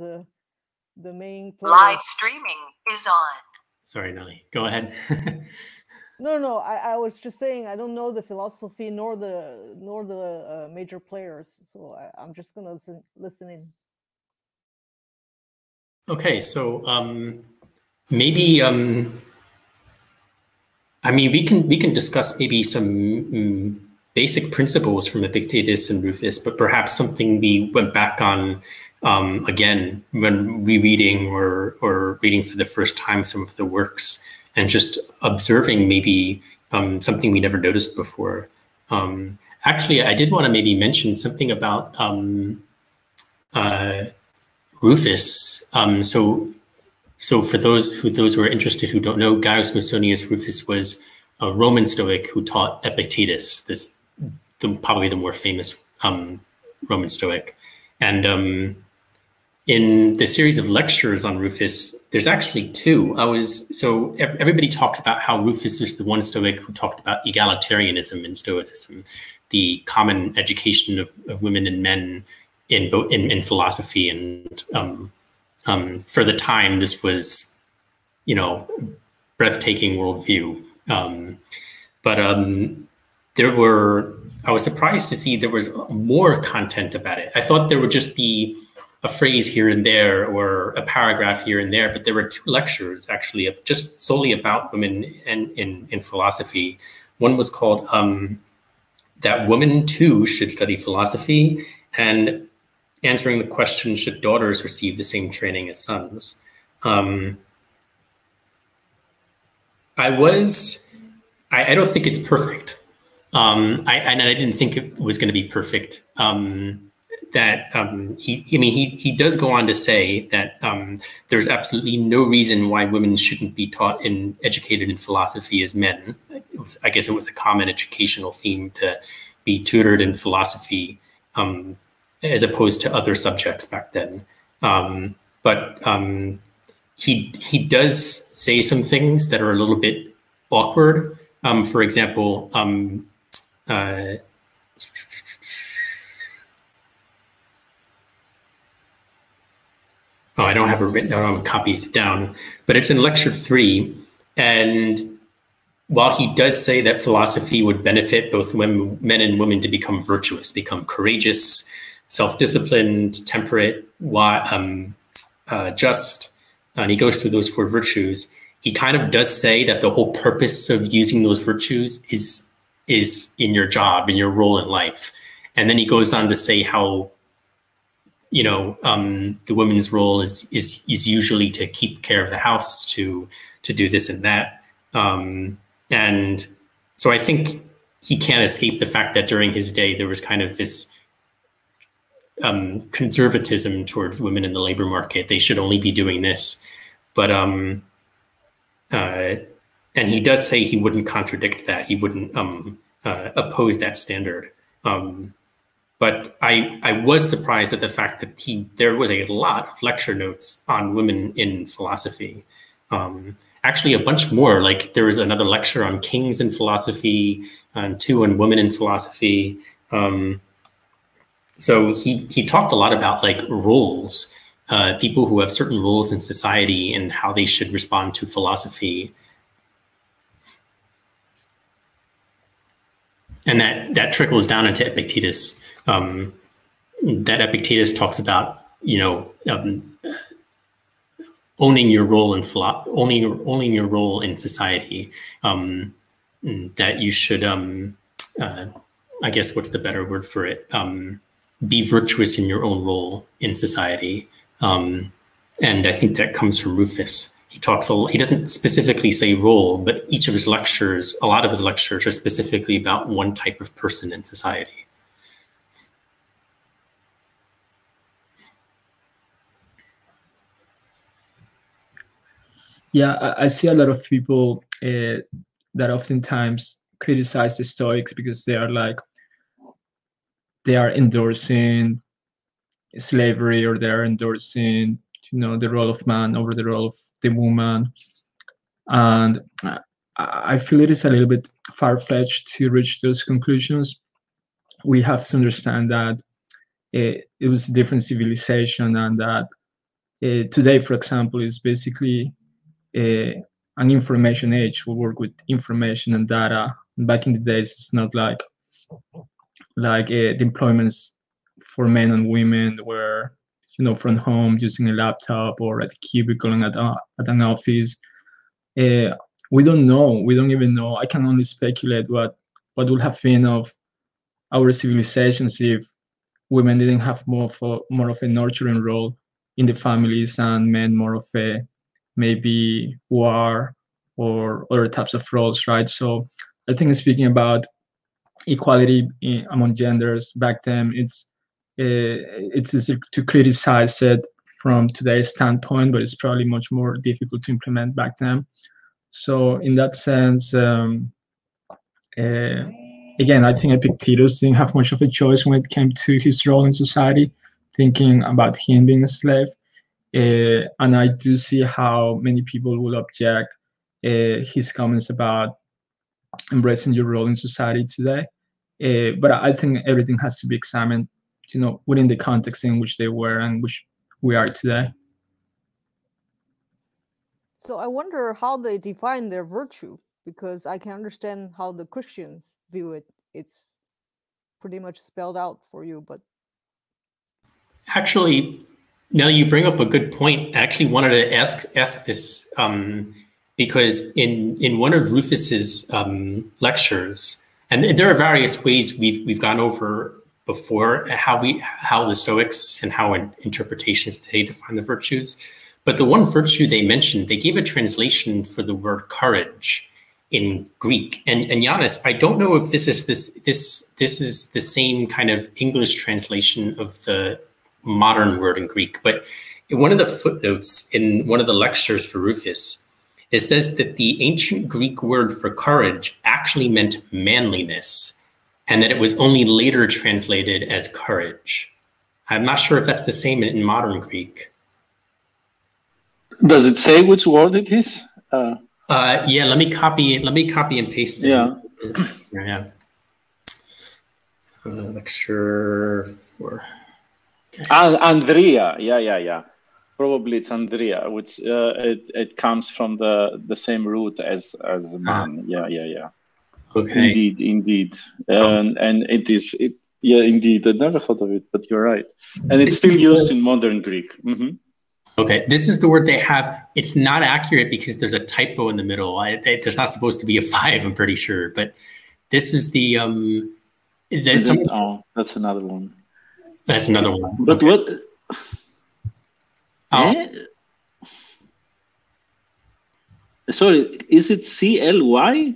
of the the main players. Live streaming is on. Sorry, Nelly. Go ahead. no, no. I, I was just saying I don't know the philosophy nor the nor the uh, major players, so I, am just gonna listen, listen in. Okay, so um, maybe um, I mean we can we can discuss maybe some um, basic principles from Epictetus and Rufus, but perhaps something we went back on um, again when rereading or or reading for the first time some of the works and just observing maybe um, something we never noticed before. Um, actually, I did want to maybe mention something about um, uh, Rufus. Um, so, so for those who those who are interested who don't know, Gaius Musonius Rufus was a Roman Stoic who taught Epictetus, this the, probably the more famous um, Roman Stoic, and in the series of lectures on Rufus, there's actually two. I was so everybody talks about how Rufus was the one Stoic who talked about egalitarianism in Stoicism, the common education of, of women and men in both in, in philosophy, and um, um, for the time this was, you know, breathtaking worldview. Um, but um, there were I was surprised to see there was more content about it. I thought there would just be a phrase here and there or a paragraph here and there, but there were two lectures actually just solely about women in, in, in philosophy. One was called um, That Women Too Should Study Philosophy and answering the question, should daughters receive the same training as sons? Um, I was, I, I, don't think it's perfect. Um, I, and I didn't think it was going to be perfect. Um, that um, he, I mean, he, he does go on to say that um, there's absolutely no reason why women shouldn't be taught and educated in philosophy as men. Was, I guess it was a common educational theme to be tutored in philosophy um, as opposed to other subjects back then. Um, but um, he he does say some things that are a little bit awkward. Um, for example, uh, oh, I don't have it written I don't have a copy it down, but it's in lecture three. And while he does say that philosophy would benefit both women, men and women to become virtuous, become courageous, self-disciplined, temperate, um, uh, just, and he goes through those four virtues, he kind of does say that the whole purpose of using those virtues is is in your job, in your role in life. And then he goes on to say how you know, um, the woman's role is is is usually to keep care of the house, to to do this and that, um, and so I think he can't escape the fact that during his day there was kind of this um, conservatism towards women in the labor market. They should only be doing this, but um, uh, and he does say he wouldn't contradict that. He wouldn't um, uh, oppose that standard. Um, but I, I was surprised at the fact that he there was a lot of lecture notes on women in philosophy. Um, actually, a bunch more. Like there was another lecture on kings in philosophy, and two on women in philosophy. Um, so he he talked a lot about like roles, uh, people who have certain roles in society and how they should respond to philosophy. And that that trickles down into Epictetus um, that Epictetus talks about, you know, um, owning your role in philo- owning your, owning your role in society. Um, that you should, um, uh, I guess, what's the better word for it? Um, be virtuous in your own role in society. Um, and I think that comes from Rufus. He talks a, he doesn't specifically say role, but each of his lectures, a lot of his lectures are specifically about one type of person in society. Yeah, I, I see a lot of people uh, that oftentimes criticize the Stoics because they are like they are endorsing slavery or they are endorsing you know the role of man over the role of the woman. And i feel it is a little bit far-fetched to reach those conclusions. We have to understand that it, it was a different civilization and that uh, today, for example, is basically an information age. We work with information and data. Back in the days, it's not like like uh, the employments for men and women were you know from home using a laptop or at a cubicle and at, a, at an office uh, we don't know we don't even know i can only speculate what what would have been of our civilizations if women didn't have more for more of a nurturing role in the families and men more of a maybe war or other types of roles right? So i think speaking about equality in, among genders back then it's uh, it's easy to criticize it from today's standpoint but it's probably much more difficult to implement back then. So in that sense um, uh, again i think epictetus didn't have much of a choice when it came to his role in society thinking about him being a slave uh, and i do see how many people will object uh, his comments about embracing your role in society today uh, but I think everything has to be examined, you know, within the context in which they were and which we are today. So I wonder how they define their virtue, because I can understand how the Christians view it. It's pretty much spelled out for you, but actually, now you bring up a good point. I actually wanted to ask ask this um, because in in one of Rufus's um, lectures and there are various ways we've we've gone over before how we how the Stoics and how interpretations today define the virtues. But the one virtue they mentioned, they gave a translation for the word courage in Greek. And and Giannis, I don't know if this is this this this is the same kind of English translation of the modern word in Greek, but in one of the footnotes in one of the lectures for Rufus, it says that the ancient Greek word for courage actually meant manliness, and that it was only later translated as courage. I'm not sure if that's the same in, modern Greek. Does it say which word it is? Uh, uh, yeah, let me copy. Let me copy and paste it. Yeah. yeah. Uh, lecture four. Okay. andreia. Yeah, yeah, yeah probably it's andreia, which uh, it it comes from the the same root as as ah. man. Yeah, yeah, yeah. Okay. Indeed, indeed, and and it is it. Yeah, indeed. I never thought of it, but you're right, and it's still used in modern Greek. Mm-hmm. Okay, this is the word they have. It's not accurate because there's a typo in the middle. I, there's not supposed to be a five. I'm pretty sure, but this was the um. Some, oh, that's another one. That's another one. But okay. what? Oh. Eh? Sorry, is it C L Y?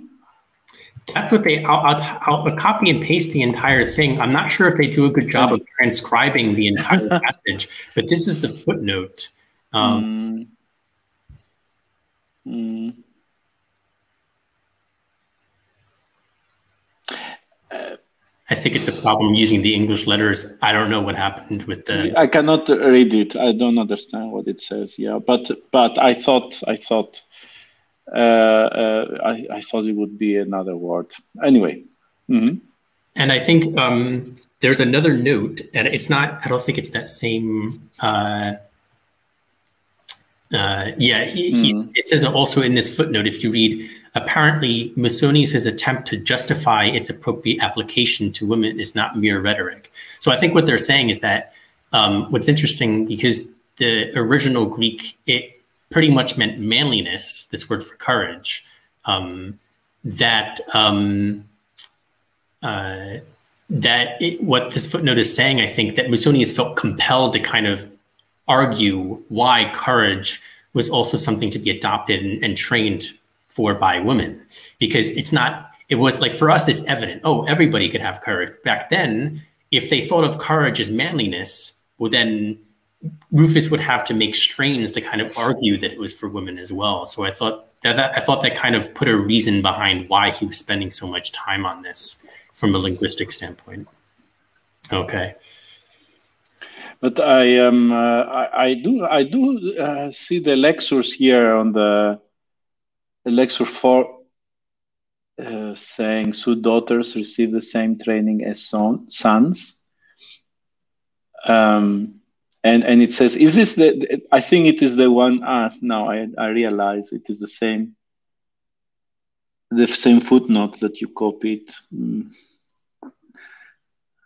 That's what they. I'll, I'll, I'll, copy and paste the entire thing. I'm not sure if they do a good job of transcribing the entire passage, but this is the footnote. Um, mm. Mm. I think it's a problem using the English letters. I don't know what happened with the. I cannot read it. I don't understand what it says. Yeah, but but I thought I thought uh, uh, I, I thought it would be another word. Anyway. Mm-hmm. And I think um, there's another note, and it's not. I don't think it's that same. Uh, uh, yeah, he, mm. he, it says also in this footnote, if you read, apparently Musonius' attempt to justify its appropriate application to women is not mere rhetoric. So I think what they're saying is that um, what's interesting, because the original Greek, it pretty much meant manliness, this word for courage, um, that um, uh, that it, what this footnote is saying, I think, that Musonius felt compelled to kind of argue why courage was also something to be adopted and, and trained for by women. Because it's not it was like for us it's evident oh everybody could have courage. Back then if they thought of courage as manliness well then rufus would have to make strains to kind of argue that it was for women as well. So i thought that, that i thought that kind of put a reason behind why he was spending so much time on this from a linguistic standpoint. Okay. But I um uh, I, I, do I do uh, see the lectures here on the, the lecture four uh, saying should daughters receive the same training as son, sons. Um, and and it says, "Is this the?" I think it is the one. Ah, now I I realize it is the same. The same footnote that you copied. Mm.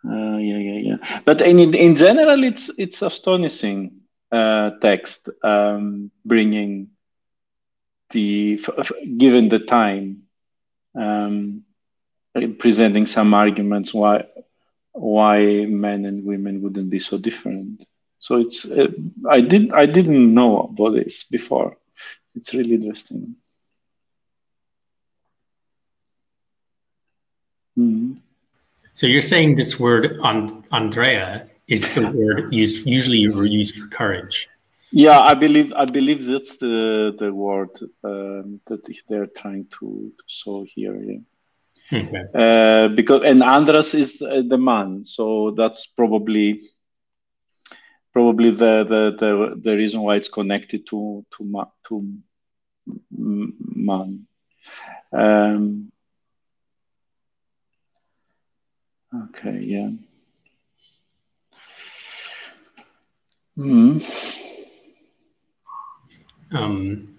Uh, yeah, yeah, yeah. But in in general, it's it's astonishing uh, text um, bringing the given the time um, presenting some arguments why why men and women wouldn't be so different. So it's uh, I did I didn't know about this before. It's really interesting. Mm. So you're saying this word andreia is the word used usually used for courage. Yeah, I believe I believe that's the the word um, that they're trying to, to show here. Yeah. Okay. Uh, because and Andras is uh, the man, so that's probably probably the, the the the reason why it's connected to to ma, to man. Um, okay, yeah. Hmm. Um,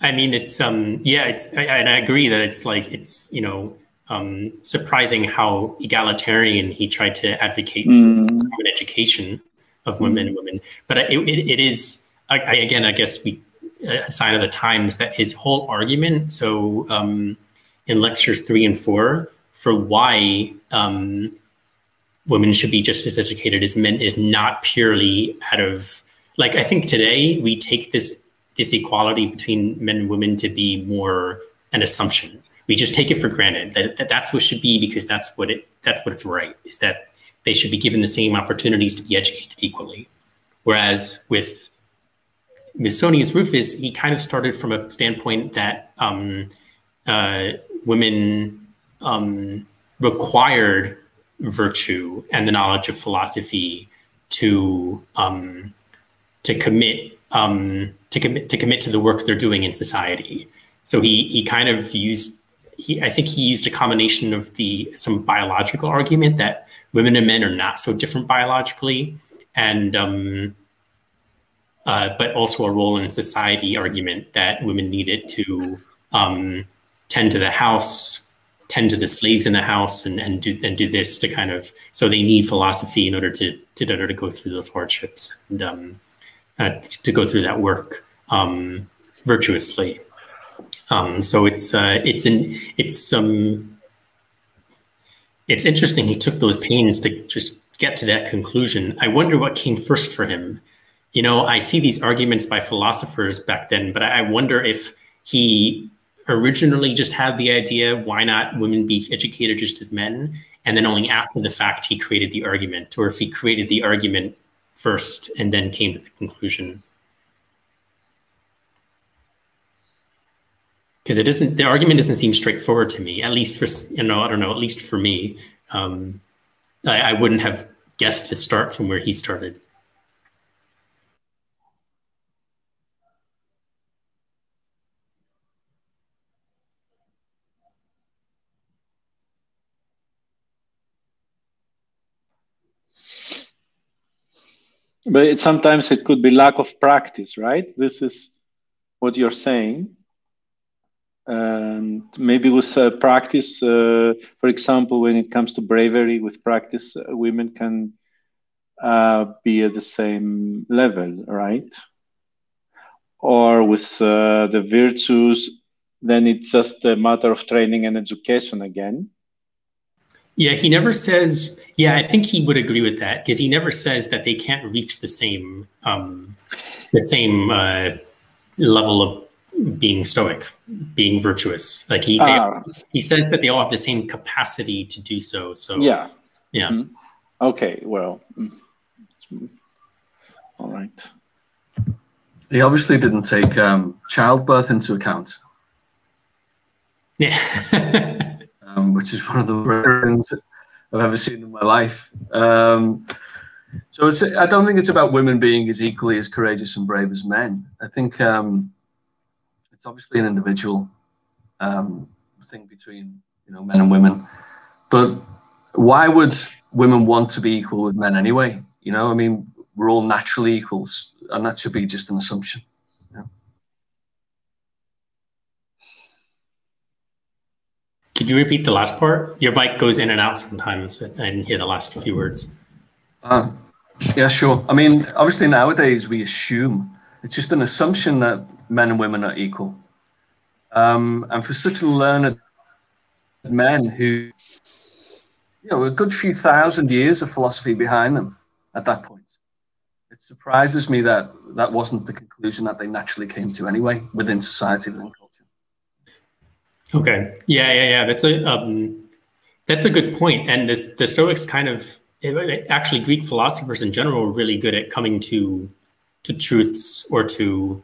I mean, it's um, yeah, it's I, and I agree that it's like it's you know um, surprising how egalitarian he tried to advocate mm. for an education of women and women. But it, it, it is I, I, again, I guess we a sign of the times that his whole argument. So um, in lectures three and four, for why um, women should be just as educated as men is not purely out of like I think today we take this this equality between men and women to be more an assumption. We just take it for granted that, that that's what should be because that's what it that's what it's right is that they should be given the same opportunities to be educated equally. Whereas with Musonius Rufus, he kind of started from a standpoint that um, uh, women um, required virtue and the knowledge of philosophy to um, to commit um, to commit to commit to the work they're doing in society. So he he kind of used he I think he used a combination of the some biological argument that women and men are not so different biologically, and um, uh, but also a role in society argument that women needed to um, tend to the house, tend to the slaves in the house, and and do and do this to kind of so they need philosophy in order to to, in order to go through those hardships. And, um, uh, to go through that work um, virtuously. Um, so it's uh, it's in it's um it's interesting. He took those pains to just get to that conclusion. I wonder what came first for him. You know, I see these arguments by philosophers back then, but I wonder if he originally just had the idea why not women be educated just as men and then only after the fact he created the argument or if he created the argument first and then came to the conclusion. Because it doesn't, the argument doesn't seem straightforward to me, at least for, you know, I don't know, at least for me. Um, I, I wouldn't have guessed to start from where he started. But it, sometimes it could be lack of practice, right? This is what you're saying. And maybe with uh, practice, uh, for example, when it comes to bravery, with practice, uh, women can uh, be at the same level, right? Or with uh, the virtues, then it's just a matter of training and education again. Yeah, he never says. Yeah, I think he would agree with that because he never says that they can't reach the same um, the same uh, level of being stoic, being virtuous. Like he they, uh, he says that they all have the same capacity to do so. So yeah, yeah. Mm-hmm. Okay, well, mm. all right. He obviously didn't take um, childbirth into account. Yeah. Um, which is one of the rare I've ever seen in my life. Um, so I don't think it's about women being as equally as courageous and brave as men. I think um, it's obviously an individual um, thing between you know men and women. But why would women want to be equal with men anyway? You know, I mean, we're all naturally equals, and that should be just an assumption. Yeah. Could you repeat the last part? Your mic goes in and out sometimes. And I didn't hear the last few words. Uh, yeah, sure. I mean, obviously nowadays we assume it's just an assumption that men and women are equal. Um, and for such learned men who, you know, a good few thousand years of philosophy behind them at that point, it surprises me that that wasn't the conclusion that they naturally came to anyway within society, within. Okay. Yeah, yeah, yeah. That's a um, that's a good point. And this, the Stoics kind of actually Greek philosophers in general were really good at coming to to truths or to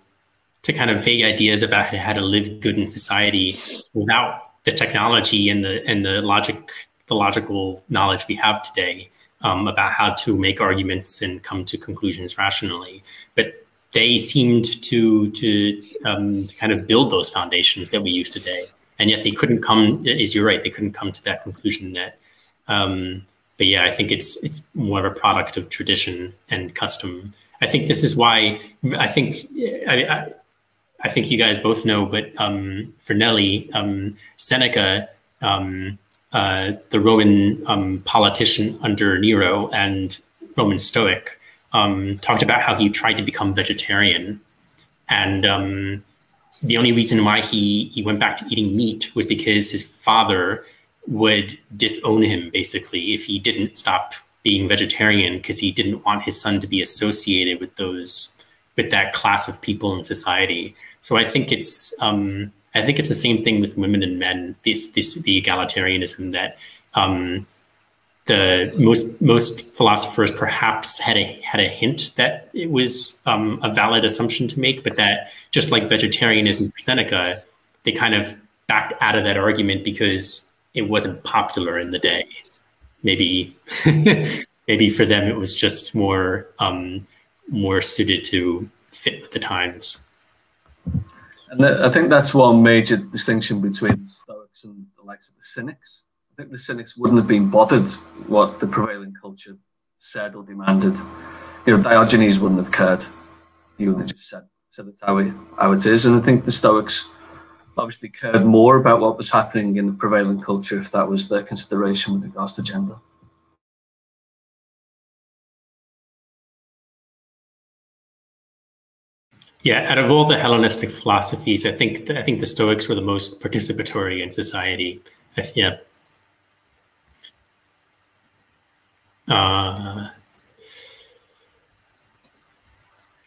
to kind of vague ideas about how to live good in society without the technology and the and the logic the logical knowledge we have today um, about how to make arguments and come to conclusions rationally. But they seemed to to, um, to kind of build those foundations that we use today, and yet they couldn't come. Is you're right, they couldn't come to that conclusion that. Um, but yeah, I think it's it's more of a product of tradition and custom. I think this is why I think I, I, I think you guys both know, but um, for Nelly, um, Seneca, um, uh, the Roman um, politician under Nero and Roman Stoic, um, talked about how he tried to become vegetarian, and um, the only reason why he he went back to eating meat was because his father would disown him basically if he didn't stop being vegetarian because he didn't want his son to be associated with those with that class of people in society. So I think it's um, I think it's the same thing with women and men. This this the egalitarianism that um, the most most philosophers perhaps had a had a hint that it was um, a valid assumption to make, but that just like vegetarianism for Seneca, they kind of backed out of that argument because it wasn't popular in the day. Maybe maybe for them it was just more um, more suited to fit with the times. And I think that's one major distinction between Stoics and the likes of the Cynics. I think the Cynics wouldn't have been bothered what the prevailing culture said or demanded. You know, Diogenes wouldn't have cared. He would have just said, said it how, how it is. And I think the Stoics obviously cared more about what was happening in the prevailing culture if that was their consideration with regards to gender. Yeah, out of all the Hellenistic philosophies, I think I think the Stoics were the most participatory in society. Yeah. Uh,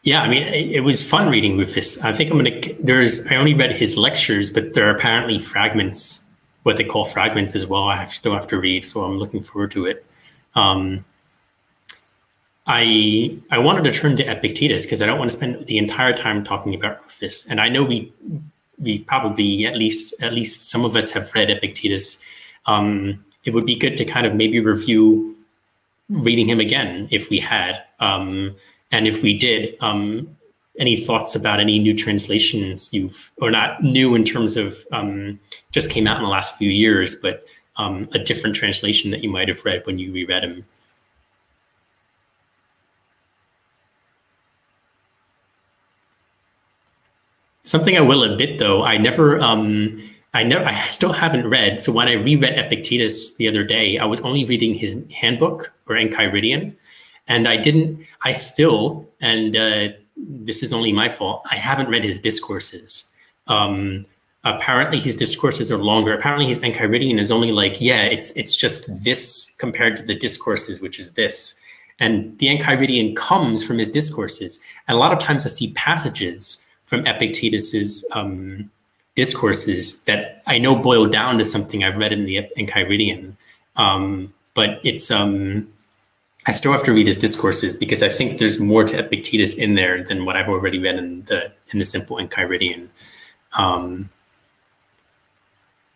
yeah, I mean, it, it, was fun reading Rufus. I think I'm gonna. There's. I only read his lectures, but there are apparently fragments, what they call fragments as well. I have, still have to read, so I'm looking forward to it. Um, I I wanted to turn to Epictetus because I don't want to spend the entire time talking about Rufus, and I know we we probably at least at least some of us have read Epictetus. Um, it would be good to kind of maybe review reading him again if we had. Um, and if we did, um, any thoughts about any new translations you've, or not new in terms of um, just came out in the last few years, but um, a different translation that you might have read when you reread him? Something I will admit, though, I never, um, I never, I still haven't read. So when I reread Epictetus the other day, I was only reading his handbook or Enchiridion, and I didn't, I still, and uh, this is only my fault, I haven't read his discourses. Um, apparently his discourses are longer. Apparently his Enchiridion is only like, yeah, it's, it's just this compared to the discourses, which is this. And the Enchiridion comes from his discourses. And a lot of times I see passages from Epictetus's um, discourses that I know boil down to something I've read in the Enchiridion. Um, but it's um, I still have to read his discourses because I think there's more to Epictetus in there than what I've already read in the in the simple Enchiridion. Um,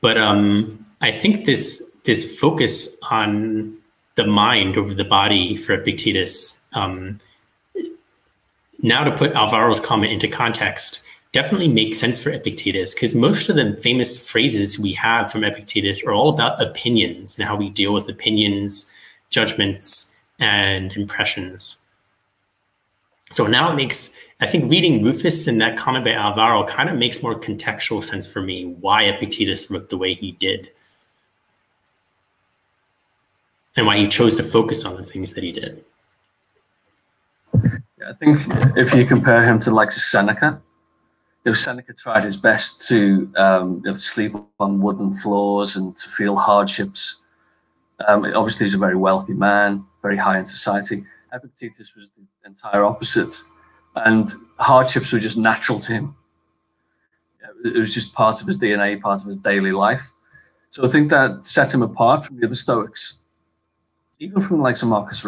but um, I think this this focus on the mind over the body for Epictetus. Um, now to put Alvaro's comment into context, definitely makes sense for Epictetus because most of the famous phrases we have from Epictetus are all about opinions and how we deal with opinions, judgments, and impressions. so now it makes I think reading Rufus and that comment by Alvaro kind of makes more contextual sense for me why Epictetus wrote the way he did. And why he chose to focus on the things that he did. Yeah, I think if you compare him to like Seneca, you know, Seneca tried his best to um, you know, sleep on wooden floors and to feel hardships. Um, obviously, he's a very wealthy man, very high in society. Epictetus was the entire opposite and hardships were just natural to him. It was just part of his DNA, part of his daily life. So I think that set him apart from the other Stoics, even from like some Marcus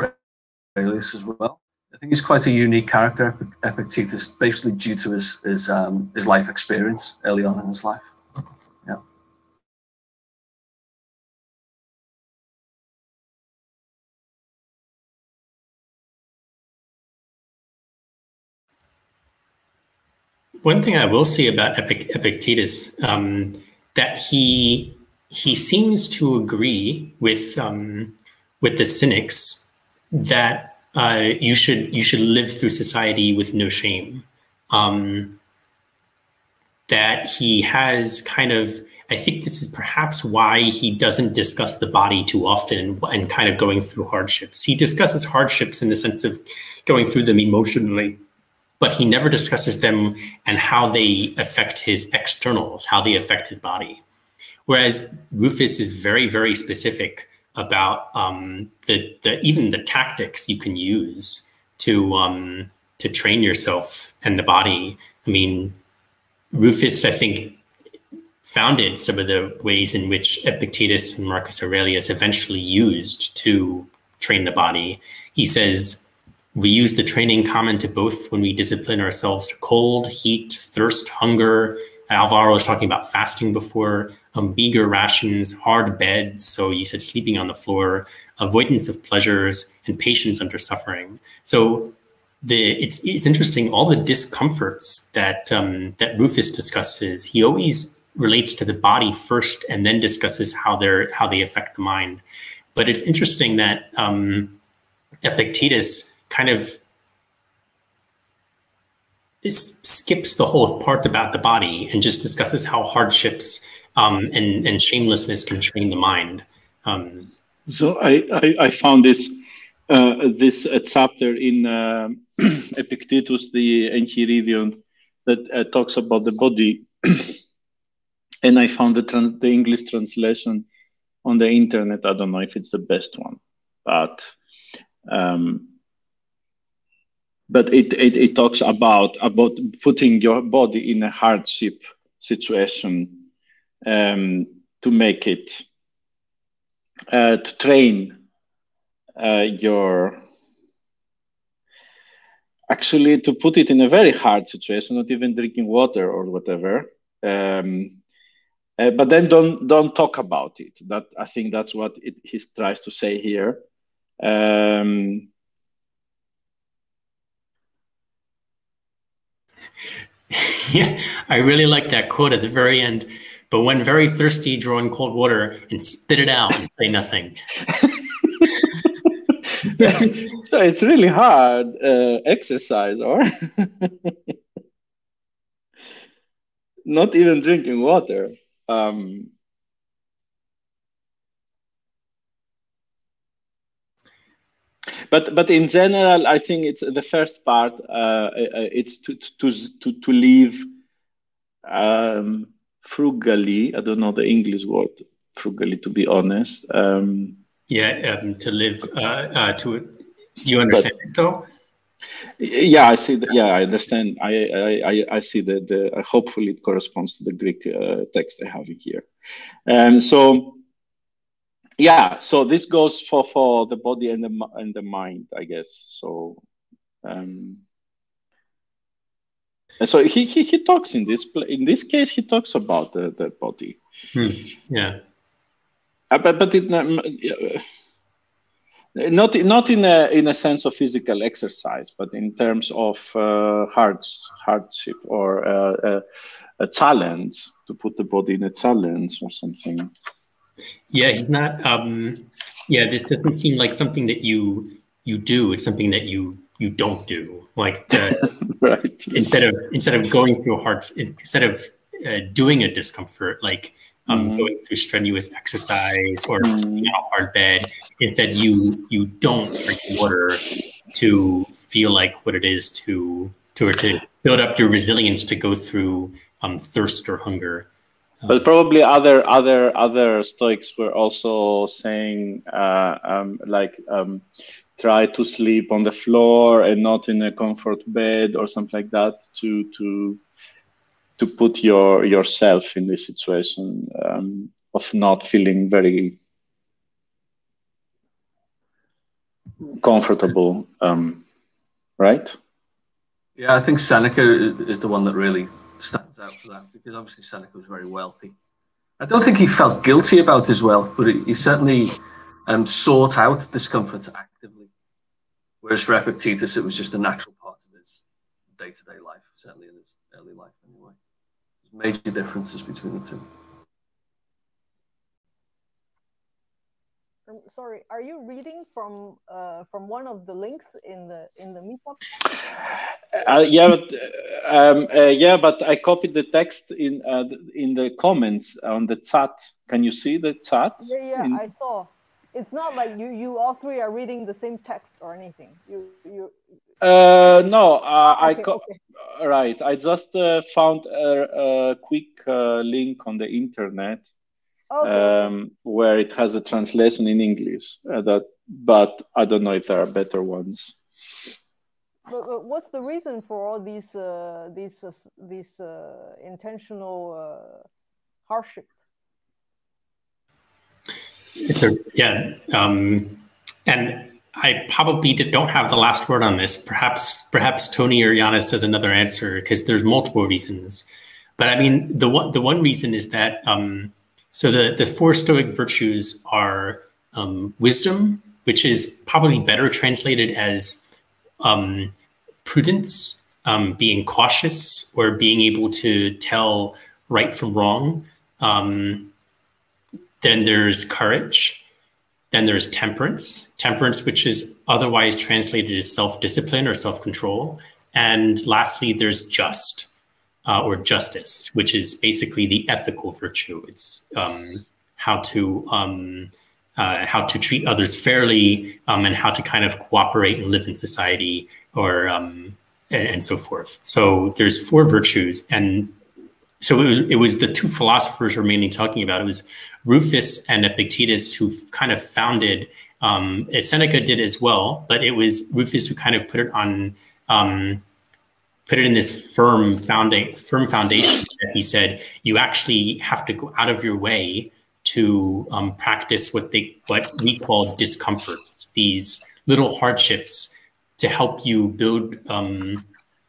Aurelius as well. I think he's quite a unique character, Epictetus, basically due to his his um, his life experience early on in his life. Yeah. One thing I will say about Epic, Epictetus um, that he he seems to agree with um, with the cynics that uh, you should you should live through society with no shame. Um, that he has kind of I think this is perhaps why he doesn't discuss the body too often and, and kind of going through hardships. He discusses hardships in the sense of going through them emotionally but he never discusses them and how they affect his externals, how they affect his body. Whereas Rufus is very, very specific about um, the, the even the tactics you can use to um, to train yourself and the body. I mean, Rufus, I think, founded some of the ways in which Epictetus and Marcus Aurelius eventually used to train the body. He says we use the training common to both when we discipline ourselves to cold, heat, thirst, hunger. Alvaro was talking about fasting before, um, meager rations, hard beds. So you said sleeping on the floor, avoidance of pleasures, and patience under suffering. So the it's it's interesting all the discomforts that um, that Rufus discusses. He always relates to the body first, and then discusses how they're how they affect the mind. But it's interesting that um, Epictetus kind of skips the whole part about the body and just discusses how hardships um, and, and shamelessness can train the mind. Um, so I, I, I, found this uh, this uh, chapter in uh, Epictetus, the Enchiridion, that uh, talks about the body, and I found the trans- the English translation on the internet. I don't know if it's the best one, but um, but it, it, it talks about about putting your body in a hardship situation um, to make it uh, to train uh, your actually to put it in a very hard situation not even drinking water or whatever um, uh, but then don't don't talk about it. That i think that's what it, he tries to say here. Um, yeah, I really like that quote at the very end. But when very thirsty, draw in cold water and spit it out and say nothing. so it's really hard uh, exercise, or not even drinking water. Um, but but in general, I think it's the first part. Uh, uh, it's to to to to live um, frugally. I don't know the English word frugally, to be honest. Um, yeah, um, to live. Uh, uh, to do you understand but, it though? Yeah, I see. The, yeah, I understand. I I I see the the. hopefully, it corresponds to the Greek uh, text I have here. Um, so yeah so this goes for for the body and the and the mind i guess so um and so he, he he talks in this in this case he talks about the, the body hmm. yeah uh, but but it, um, uh, not not in a in a sense of physical exercise but in terms of uh, hard, hardship or uh, a challenge to put the body in a challenge or something yeah, he's not. Um, yeah, this doesn't seem like something that you you do. It's something that you you don't do. Like the, right. instead of instead of going through hard instead of uh, doing a discomfort like um, Mhm. going through strenuous exercise or sleeping a hard bed, instead you you don't drink water to feel like what it is to to or to build up your resilience to go through um, thirst or hunger. But probably other other other Stoics were also saying uh, um, like um, try to sleep on the floor and not in a comfort bed or something like that to to to put your yourself in this situation um, of not feeling very comfortable, um, right? Yeah, I think Seneca is the one that really stands out for that because obviously Seneca was very wealthy. I don't think he felt guilty about his wealth, but he, certainly um, sought out discomfort actively. Whereas for Epictetus, it was just a natural part of his day to day life, certainly in his early life anyway. There's major differences between the two. Um, sorry, are you reading from uh, from one of the links in the in the meetup? Uh, yeah, but uh, um, uh, yeah, but I copied the text in uh, in the comments on the chat. Can you see the chat? Yeah, yeah, In- I saw. It's not like you you all three are reading the same text or anything. You you. Uh, no, uh, I Okay, okay. right. I just uh, found a, a quick uh, link on the internet Okay, okay. um, where it has a translation in English. Uh, that, but I don't know if there are better ones. But, but what's the reason for all these uh, these uh, these uh, intentional uh, hardship? It's a yeah, um, and I probably don't have the last word on this. Perhaps perhaps Tony or Giannis has another answer because there's multiple reasons. But I mean, the one the one reason is that um, so the the four Stoic virtues are um, wisdom, which is probably better translated as um, prudence, um, being cautious, or being able to tell right from wrong. Um, then there's courage. Then there's temperance, temperance, which is otherwise translated as self discipline or self control. And lastly, there's just uh, or justice, which is basically the ethical virtue. It's um, how to um, uh, how to treat others fairly um, and how to kind of cooperate and live in society or um, and, and so forth. So there's four virtues, and so it was, it was the two philosophers were mainly talking about. It was Rufus and Epictetus who kind of founded. Um, Seneca did as well, but it was Rufus who kind of put it on. Put it in this firm founding firm foundation that he said you actually have to go out of your way to um, practice what they what we call discomforts these little hardships to help you build um,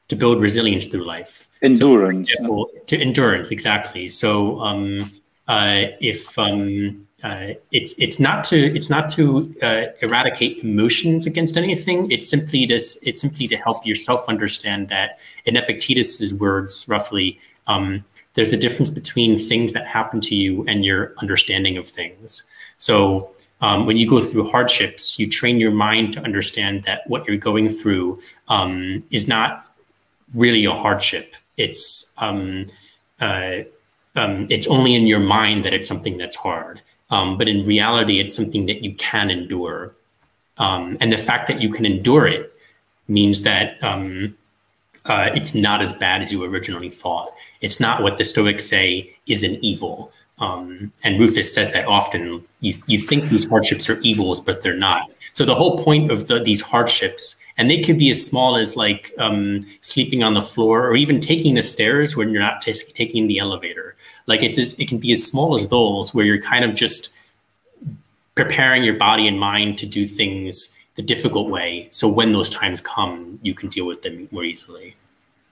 to build resilience through life Endurance. so, example, to endurance exactly so um, uh, if um, uh, it's it's not to it's not to uh, eradicate emotions against anything. It's simply to it's simply to help yourself understand that in Epictetus's words, roughly, um, there's a difference between things that happen to you and your understanding of things. So um, when you go through hardships, you train your mind to understand that what you're going through um, is not really a hardship. It's um, uh, um, it's only in your mind that it's something that's hard. Um, but in reality, it's something that you can endure. Um, and the fact that you can endure it means that um, uh, it's not as bad as you originally thought. It's not what the Stoics say is an evil. Um, and Rufus says that often. You, you think these hardships are evils, but they're not. So the whole point of the, these hardships, and they could be as small as like um, sleeping on the floor or even taking the stairs when you're not taking the elevator. Like it's as, it can be as small as those where you're kind of just preparing your body and mind to do things the difficult way. So when those times come, you can deal with them more easily.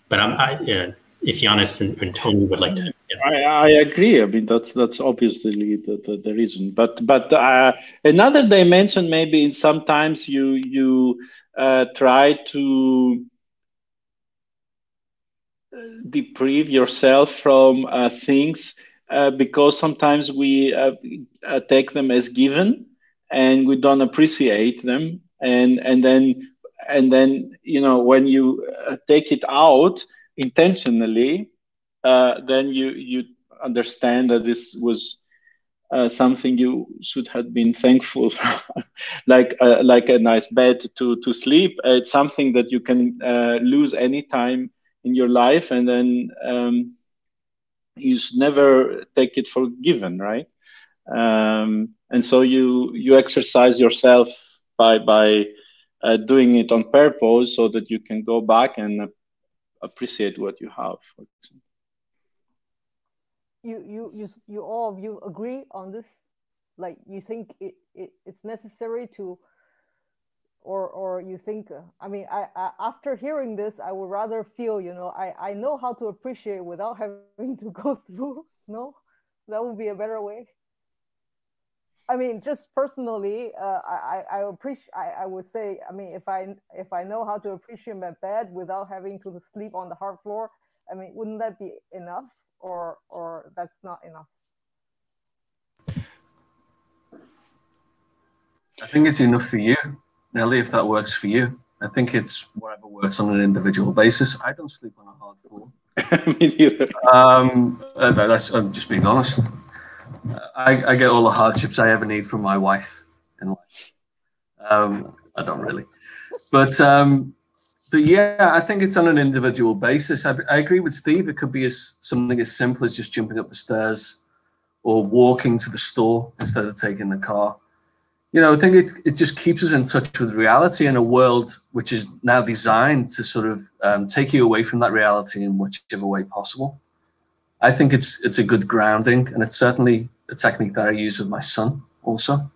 But I'm, I, uh, if Giannis and, and, Tony would like to, yeah. I, I agree. I mean, that's that's obviously the, the, the reason. But but uh, another dimension, maybe in sometimes you you uh, try to deprive yourself from uh, things uh, because sometimes we uh, take them as given and we don't appreciate them. And and then and then you know when you uh, take it out intentionally, uh, then you you understand that this was uh, something you should have been thankful, like uh, like a nice bed to to sleep. It's something that you can uh, lose any time in your life, and then um, you should never take it for given, right? Um, and so you you exercise yourself by by uh, doing it on purpose, so that you can go back and appreciate what you have. You you you you all of you agree on this? Like you think it, it it's necessary to or or you think uh, i mean I, I after hearing this i would rather feel you know i i know how to appreciate without having to go through no? That would be a better way. I mean just personally uh, i i appreciate I, I would say i mean if i if i know how to appreciate my bed without having to sleep on the hard floor i mean wouldn't that be enough or or that's not enough? I think it's enough for you nelly if that works for you. I think it's whatever works on an individual basis. I don't sleep on a hard floor. Me neither. um uh, that's i'm just being honest. I, I get all the hardships i ever need from my wife in life. Um i don't really. But um but yeah, I think it's on an individual basis. I, I, agree with Steve. It could be as something as simple as just jumping up the stairs or walking to the store instead of taking the car. You know, I think it, it just keeps us in touch with reality in a world which is now designed to sort of um, take you away from that reality in whichever way possible. I think it's it's a good grounding, and it's certainly a technique that I use with my son also.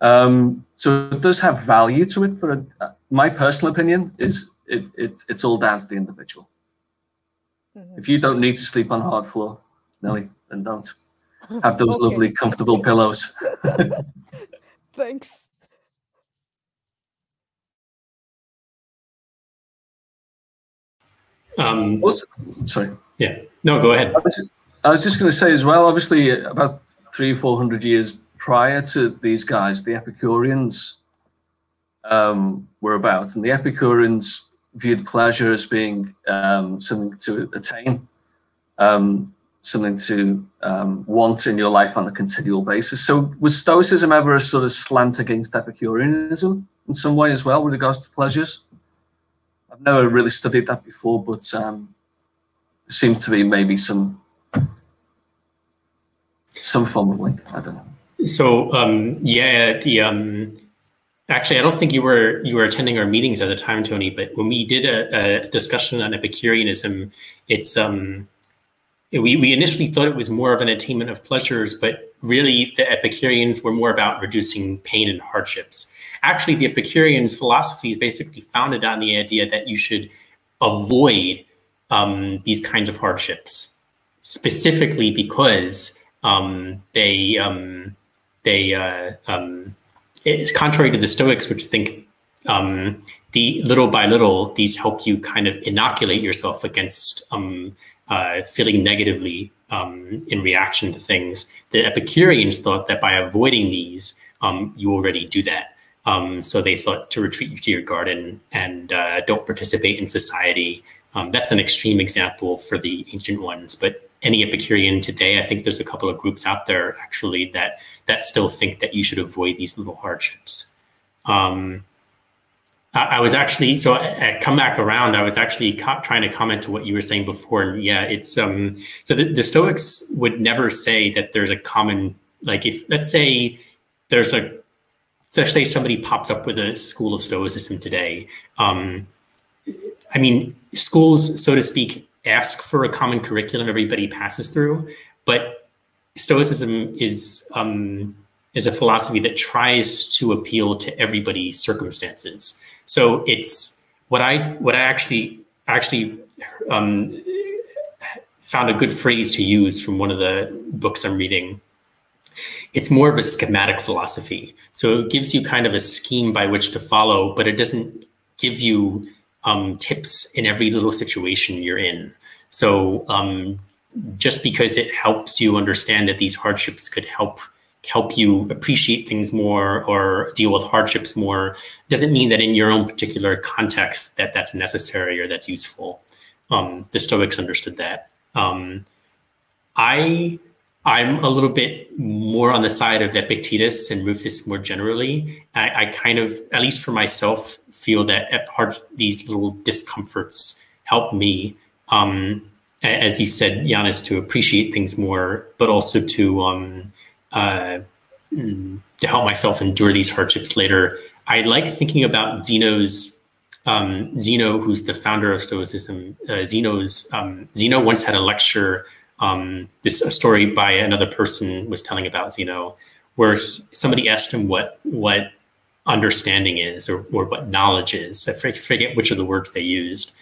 Um, so it does have value to it, but uh, my personal opinion is it, it it's all down to the individual. Mm-hmm. If you don't need to sleep on hard floor, Nelly, then don't. Have those okay. lovely, comfortable pillows. Thanks. Um, also, sorry. Yeah. No, go ahead. I was just, was just going to say as well. Obviously, about three, four hundred years prior to these guys, the Epicureans um, were about, and the Epicureans viewed pleasure as being um, something to attain, um, something to um, want in your life on a continual basis. So, was Stoicism ever a sort of slant against Epicureanism in some way as well with regards to pleasures? I've never really studied that before, but um, seems to be maybe some some form of link. I don't know. So um, yeah, the um, actually, I don't think you were you were attending our meetings at the time, Tony. But when we did a, a discussion on Epicureanism, it's um, we we initially thought it was more of an attainment of pleasures, but really the Epicureans were more about reducing pain and hardships. Actually, the Epicureans' philosophy is basically founded on the idea that you should avoid um, these kinds of hardships, specifically because um, they um, they uh, um, it's contrary to the Stoics, which think um, the little by little these help you kind of inoculate yourself against um, uh, feeling negatively um, in reaction to things. The Epicureans thought that by avoiding these, um, you already do that. Um, so they thought to retreat to your garden and uh, don't participate in society. that's an extreme example for the ancient ones, but any Epicurean today, I think there's a couple of groups out there actually that that still think that you should avoid these little hardships. Um, I, I, was actually so I, I, come back around. I was actually trying to comment to what you were saying before, and yeah, it's um. So the, the Stoics would never say that there's a common like if let's say there's a let's say somebody pops up with a school of Stoicism today. Um, I mean, schools, so to speak, ask for a common curriculum everybody passes through, but Stoicism is um, is a philosophy that tries to appeal to everybody's circumstances. So it's what I what I actually actually um, found a good phrase to use from one of the books I'm reading. It's more of a schematic philosophy. So it gives you kind of a scheme by which to follow, but it doesn't give you um, tips in every little situation you're in. So um, just because it helps you understand that these hardships could help help you appreciate things more or deal with hardships more doesn't mean that in your own particular context that that's necessary or that's useful. Um, the Stoics understood that. Um, I I'm a little bit more on the side of Epictetus and Rufus more generally. I, I kind of, at least for myself, feel that part these little discomforts help me, um, as you said, Giannis, to appreciate things more, but also to um, uh, mm, to help myself endure these hardships later. I like thinking about Zeno's um, Zeno, who's the founder of Stoicism. Uh, Zeno's um, Zeno once had a lecture um, this story by another person was telling about Zeno, where he, somebody asked him what what understanding is or, or what knowledge is. I forget which of the words they used,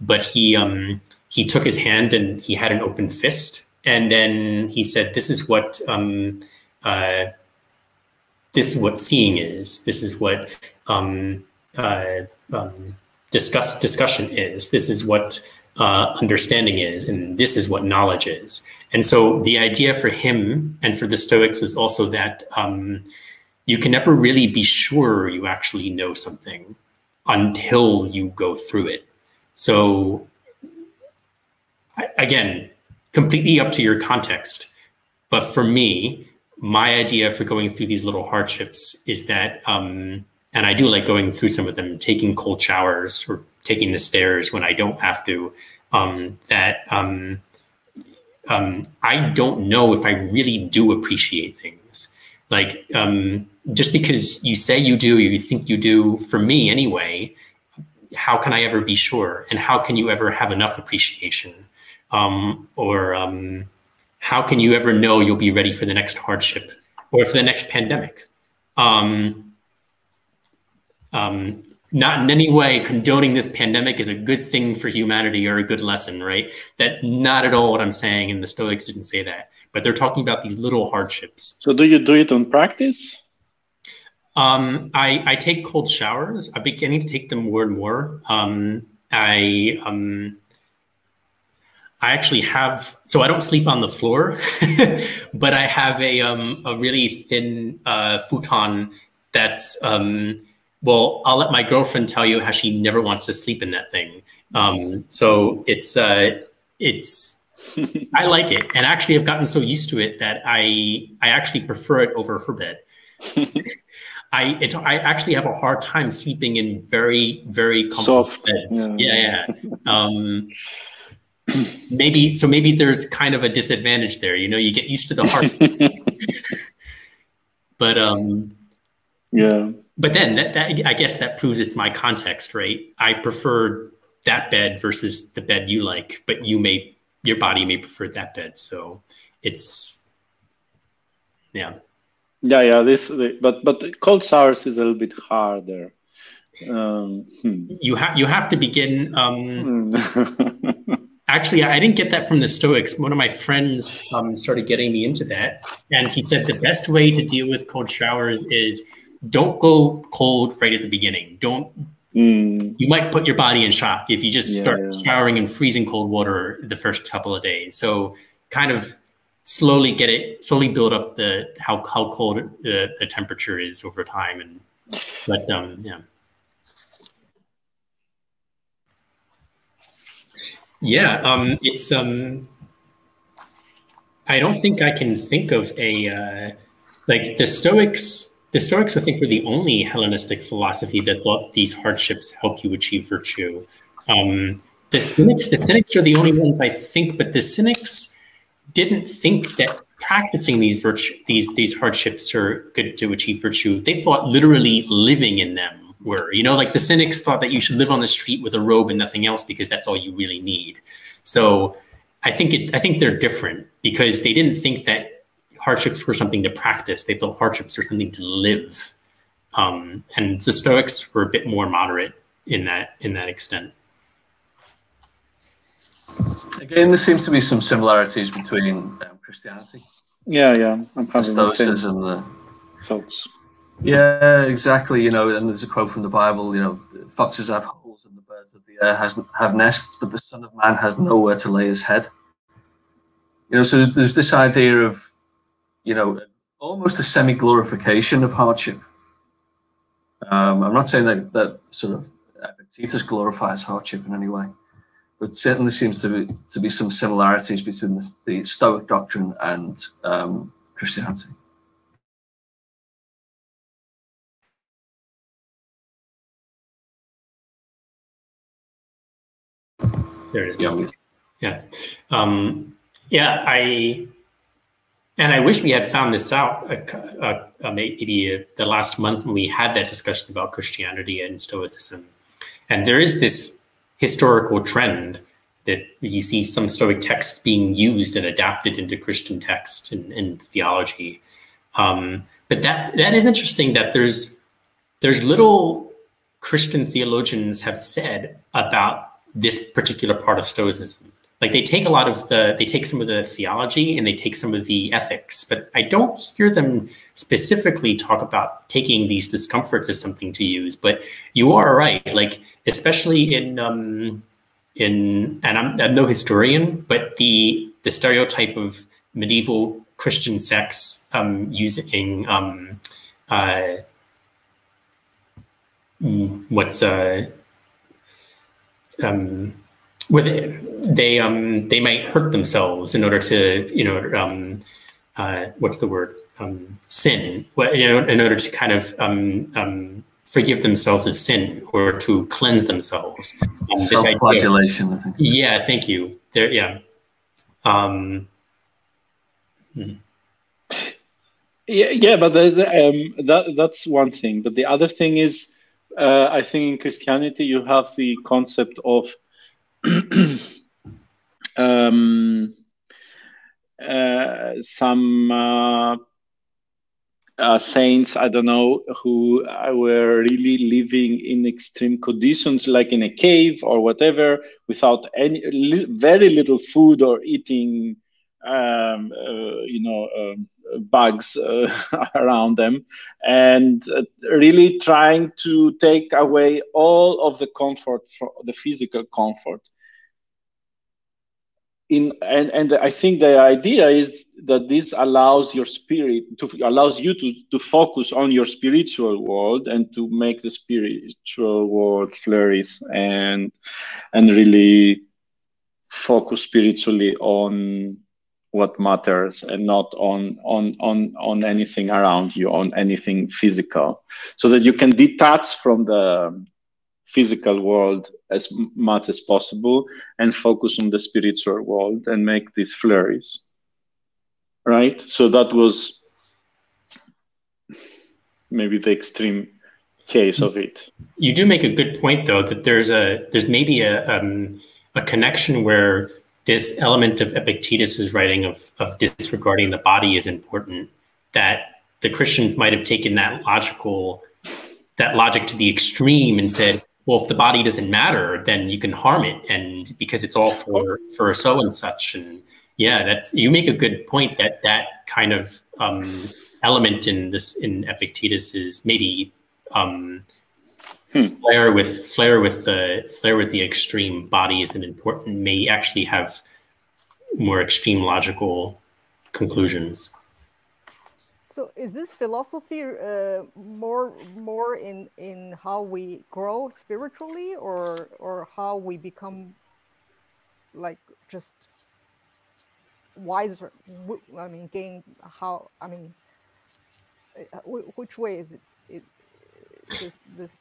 but he um, he took his hand and he had an open fist, and then he said, "This is what um, uh, this is what seeing is. This is what um, uh, um, discuss discussion is. This is what uh, understanding is, and this is what knowledge is. And so the idea for him and for the Stoics was also that um, you can never really be sure you actually know something until you go through it. So again, completely up to your context. But for me, my idea for going through these little hardships is that, um, and I do like going through some of them, taking cold showers or taking the stairs when I don't have to, um, that um, um, I don't know if I really do appreciate things. Like um, just because you say you do, you think you do, for me anyway, how can I ever be sure? And how can you ever have enough appreciation? Um, or um, how can you ever know you'll be ready for the next hardship or for the next pandemic? Um, not in any way condoning this pandemic is a good thing for humanity or a good lesson, right? That not at all what I'm saying, and the Stoics didn't say that, but they're talking about these little hardships. So, do you do it on practice? Um, I, I take cold showers. I'm beginning to take them more and more. Um, I um, I actually have so I don't sleep on the floor, but I have a um, a really thin uh, futon that's um, well, I'll let my girlfriend tell you how she never wants to sleep in that thing. Um, so it's uh, it's I like it, and actually, I've gotten so used to it that I I actually prefer it over her bed. I it's I actually have a hard time sleeping in very very comfortable Soft, beds. Yeah, yeah. yeah. Um, maybe so maybe there's kind of a disadvantage there. You know, you get used to the hard. but um, yeah but then that, that I guess that proves it's my context, right? I prefer that bed versus the bed you like, but you may your body may prefer that bed. So it's yeah. Yeah, yeah. This, but but cold showers is a little bit harder. Um, hmm. You have you have to begin. Um, actually, I didn't get that from the Stoics. One of my friends um, started getting me into that, and he said the best way to deal with cold showers is don't go cold right at the beginning. Don't mm. you might put your body in shock if you just yeah, start yeah. showering in freezing cold water the first couple of days. So kind of slowly get it slowly build up the how how cold the, the temperature is over time and but um yeah yeah um it's um i don't think i can think of a uh like the stoics the Stoics, I think, were the only Hellenistic philosophy that thought these hardships help you achieve virtue. Um, the Cynics, the Cynics are the only ones I think, but the Cynics didn't think that practicing these virtue, these these hardships are good to achieve virtue. They thought literally living in them were. You know, like the Cynics thought that you should live on the street with a robe and nothing else because that's all you really need. So I think it. I think they're different because they didn't think that hardships were something to practice. They thought hardships were something to live. Um, and the Stoics were a bit more moderate in that in that extent. Again, there seems to be some similarities between um, Christianity. Yeah, yeah, I'm having Stoicism, the, thoughts. Yeah, exactly. You know, and there's a quote from the Bible. You know, foxes have holes and the birds of the air has, have nests, but the Son of Man has nowhere to lay his head. You know, so there's this idea of you know, almost a semi glorification of hardship. Um, I'm not saying that that sort of Epictetus glorifies hardship in any way, but certainly seems to be to be some similarities between the, the Stoic doctrine and um, Christianity. There it is. Yeah. Yeah. Um, yeah, I and I wish we had found this out uh, uh, uh, maybe the last month when we had that discussion about Christianity and Stoicism. And there is this historical trend that you see some Stoic texts being used and adapted into Christian text and, and theology. Um, but that that is interesting that there's there's little Christian theologians have said about this particular part of Stoicism like they take a lot of the they take some of the theology and they take some of the ethics but i don't hear them specifically talk about taking these discomforts as something to use but you are right. Like especially in um in and i'm, I'm no historian but the the stereotype of medieval christian sex um using um uh mm, what's uh um where they, they um they might hurt themselves in order to you know um uh, what's the word? Um, sin. You know in order to kind of um, um, forgive themselves of sin or to cleanse themselves. Um, self-flagellation I yeah thank you. There yeah. Um, hmm. yeah yeah but the, the, um, that that's one thing. But the other thing is uh, I think in Christianity you have the concept of um, uh, some uh, uh, saints, I don't know, who were really living in extreme conditions, like in a cave or whatever, without any li very little food or eating, um, uh, you know, um, bugs uh, around them, and uh, really trying to take away all of the comfort, the physical comfort. In and, and I think the idea is that this allows your spirit to allows you to, to focus on your spiritual world and to make the spiritual world flourish and and really focus spiritually on what matters and not on on on on anything around you on anything physical. So that you can detach from the physical world as much as possible and focus on the spiritual world and make this flourish right? So that was maybe the extreme case of it. You do make a good point though that there's a there's maybe a um, a connection where this element of epictetus's writing of of disregarding the body is important that the christians might have taken that logical that logic to the extreme and said well, if the body doesn't matter, then you can harm it, and because it's all for for so and such, and yeah, that's you make a good point that that kind of um, element in this in Epictetus is maybe um, hmm. flare with flare with the flare with the extreme body isn't important may actually have more extreme logical conclusions. So is this philosophy uh, more more in in how we grow spiritually, or or how we become like just wiser? I mean, gain how? I mean, uh, which way is it? it this this.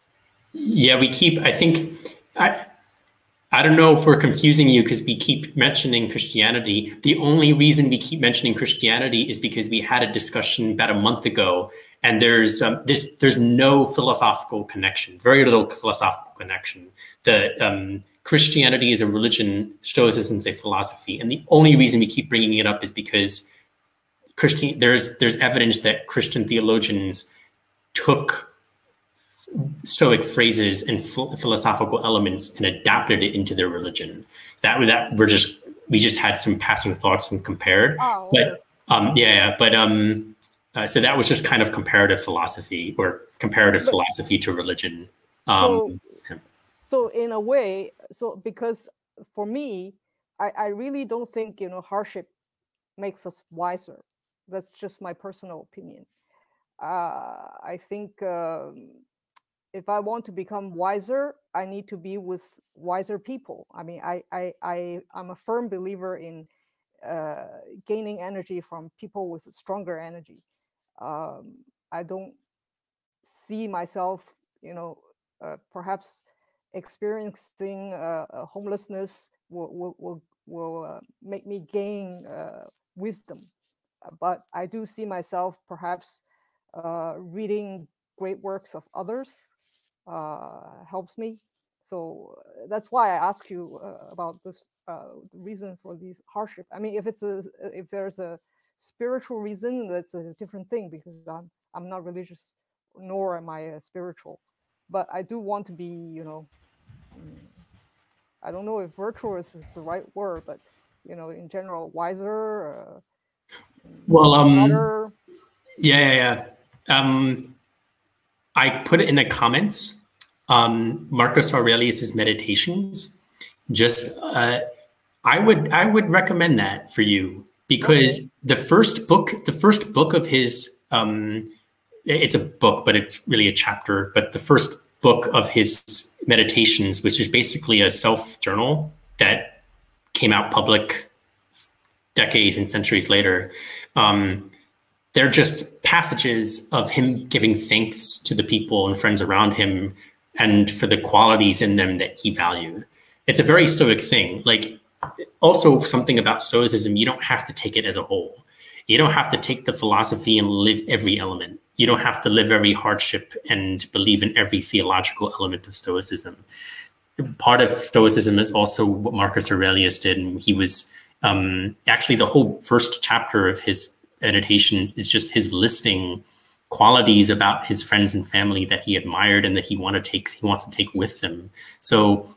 Yeah, we keep. I think I I don't know if we're confusing you because we keep mentioning Christianity. The only reason we keep mentioning Christianity is because we had a discussion about a month ago, and there's um, this there's no philosophical connection, very little philosophical connection. The um, Christianity is a religion, Stoicism is a philosophy, and the only reason we keep bringing it up is because Christian there's there's evidence that Christian theologians took Stoic phrases and philosophical elements and adapted it into their religion. That that we're just we just had some passing thoughts and compared. Oh, but um, yeah, yeah, but um, uh, so that was just kind of comparative philosophy or comparative but, philosophy to religion. Um, so, yeah. so in a way, so because for me, I, I really don't think you know hardship makes us wiser. that's just my personal opinion. Uh, I think um, if I want to become wiser, I need to be with wiser people. I mean, I I, I I'm a firm believer in uh, gaining energy from people with stronger energy. Um, I don't see myself, you know, uh, perhaps experiencing uh, homelessness will will will, will uh, make me gain uh, wisdom. But I do see myself perhaps uh, reading great works of others helps me so that's why I ask you uh, about this uh, reason for these hardship. I mean, if it's a if there's a spiritual reason, that's a different thing because I'm I'm not religious, nor am I uh, spiritual. But I do want to be, you know, mm, I don't know if virtuous is the right word, but you know, in general, wiser. Uh, well, um, better. yeah, yeah, yeah. Um, I put it in the comments um, Marcus Aurelius's Meditations. Just uh, I would I would recommend that for you because okay. the first book the first book of his um, it's a book but it's really a chapter but the first book of his meditations which is basically a self journal that came out public decades and centuries later um, they're just passages of him giving thanks to the people and friends around him and for the qualities in them that he valued. It's a very stoic thing. Like also something about stoicism, you don't have to take it as a whole. You don't have to take the philosophy and live every element. You don't have to live every hardship and believe in every theological element of stoicism. Part of stoicism is also what Marcus Aurelius did, and he was um, actually the whole first chapter of his meditations is just his listing qualities about his friends and family that he admired and that he want to take he wants to take with him. So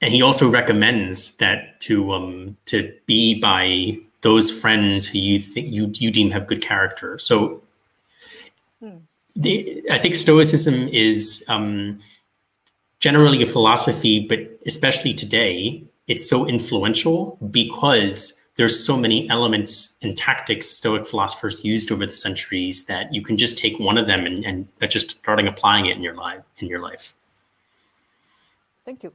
and he also recommends that to um to be by those friends who you think you you deem have good character. So hmm. the, I think Stoicism is um, generally a philosophy, but especially today, it's so influential because there's so many elements and tactics Stoic philosophers used over the centuries that you can just take one of them and, and just starting applying it in your life in your life. Thank you.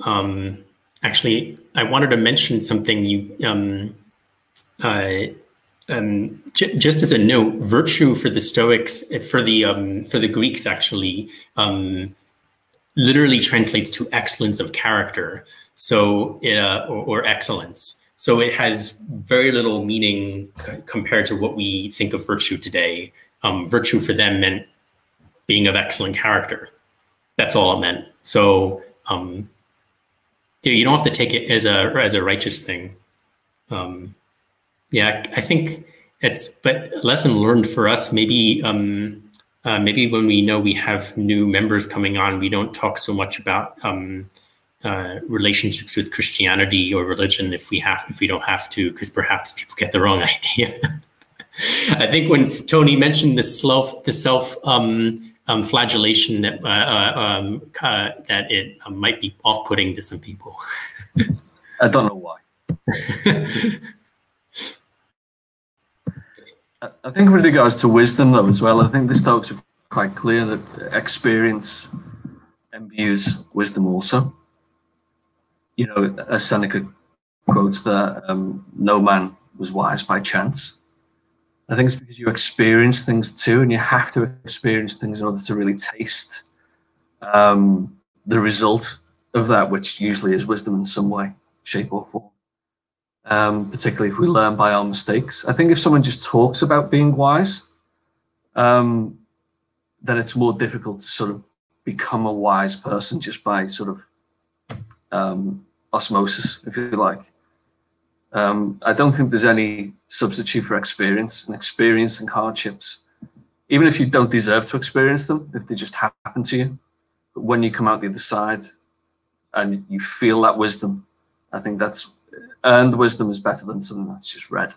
Um, actually, I wanted to mention something you um, uh, um, just as a note, virtue for the Stoics, for the um, for the Greeks, actually, um, literally translates to excellence of character. So it, uh, or, or, excellence. So it has very little meaning compared to what we think of virtue today. Um, virtue for them meant being of excellent character. That's all it meant. So um, you don't have to take it as a as a righteous thing. Um, yeah, I think it's but lesson learned for us. Maybe um, uh, maybe when we know we have new members coming on, we don't talk so much about um, uh, relationships with Christianity or religion if we have if we don't have to, because perhaps people get the wrong idea. I think when Tony mentioned the self the self um, um, flagellation that uh, uh um, uh, that it uh, might be off putting to some people. I don't know why. I think with regards to wisdom, though, as well, I think the Stoics are quite clear that experience imbues wisdom also. You know, as Seneca quotes that um, no man was wise by chance. I think it's because you experience things too, and you have to experience things in order to really taste um, the result of that, which usually is wisdom in some way, shape, or form um, particularly if we learn by our mistakes. I think if someone just talks about being wise, um, then it's more difficult to sort of become a wise person just by sort of um, osmosis, if you like. Um, I don't think there's any substitute for experience and experiencing hardships, even if you don't deserve to experience them, if they just happen to you. But when you come out the other side and you feel that wisdom, I think that's earned wisdom is better than something that's just read.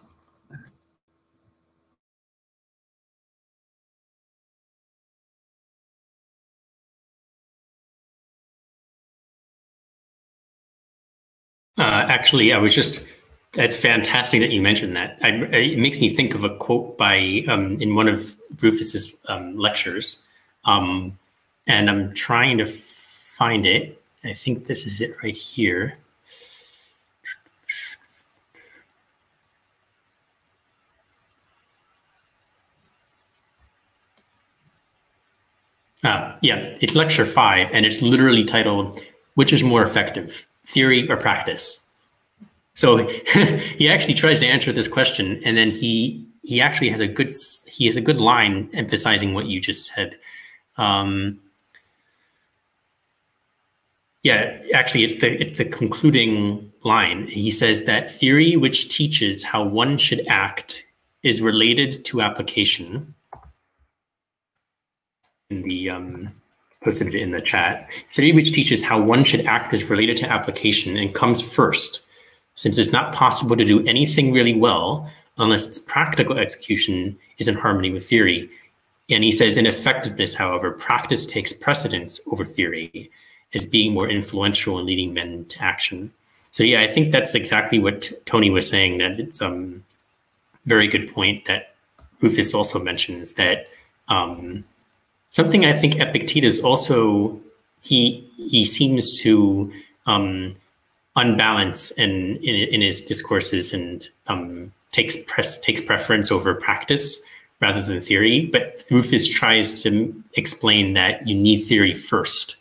Uh, actually, I was just. That's fantastic that you mentioned that. I, it makes me think of a quote by um, in one of Rufus's um, lectures, um, and I'm trying to find it. I think this is it right here. Uh, yeah, it's lecture five, and it's literally titled "Which is more effective, theory or practice?" So he actually tries to answer this question, and then he he actually has a good he has a good line emphasizing what you just said. Um, yeah, actually, it's the it's the concluding line. He says that theory which teaches how one should act is related to application in the um, posted in the chat. Theory which teaches how one should act is related to application and comes first, since it's not possible to do anything really well unless its practical execution is in harmony with theory. And he says in effectiveness, however, practice takes precedence over theory as being more influential in leading men to action. So yeah, I think that's exactly what Tony was saying, that it's a um, very good point that Rufus also mentions that um, Something I think Epictetus also he he seems to um, unbalance in, in, in his discourses and um, takes press takes preference over practice rather than theory. But Rufus tries to explain that you need theory first,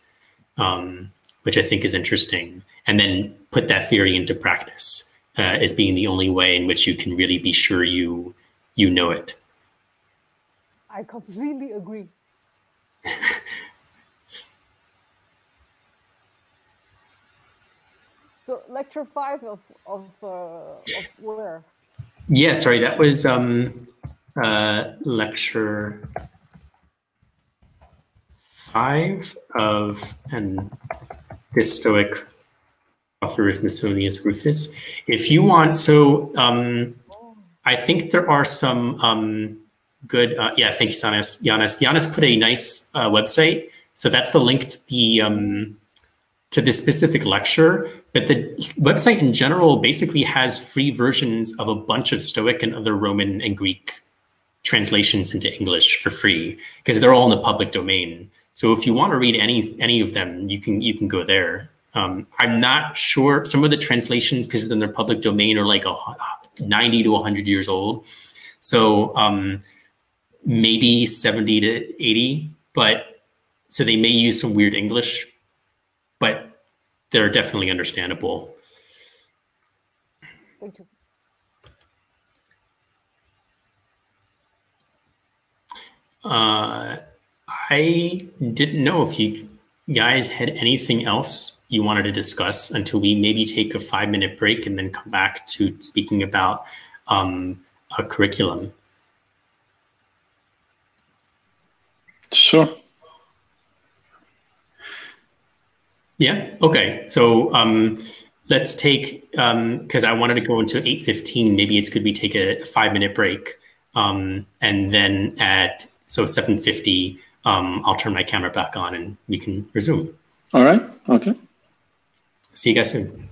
um, which I think is interesting, and then put that theory into practice uh, as being the only way in which you can really be sure you you know it. I completely agree. So lecture five of of, uh, of where? Yeah, sorry, that was um, uh, lecture five of and this Stoic author Musonius Rufus. If you want, so um, I think there are some um, good. Uh, yeah, thank you, Giannis. Giannis. Giannis put a nice uh, website. So that's the link to the um, to this specific lecture. But the website in general basically has free versions of a bunch of Stoic and other Roman and Greek translations into English for free because they're all in the public domain. So if you want to read any any of them, you can you can go there. Um, I'm not sure some of the translations because in their public domain are like a 90 to 100 years old. So um, maybe 70 to 80, but so they may use some weird English, but they're definitely understandable. Thank you. Uh, I didn't know if you guys had anything else you wanted to discuss until we maybe take a five minute break and then come back to speaking about um, a curriculum. Sure. Yeah. Okay. So um, let's take because um, I wanted to go into eight fifteen. Maybe it's could we take a five minute break, um, and then at so seven fifty, um, I'll turn my camera back on and we can resume. All right. Okay. See you guys soon.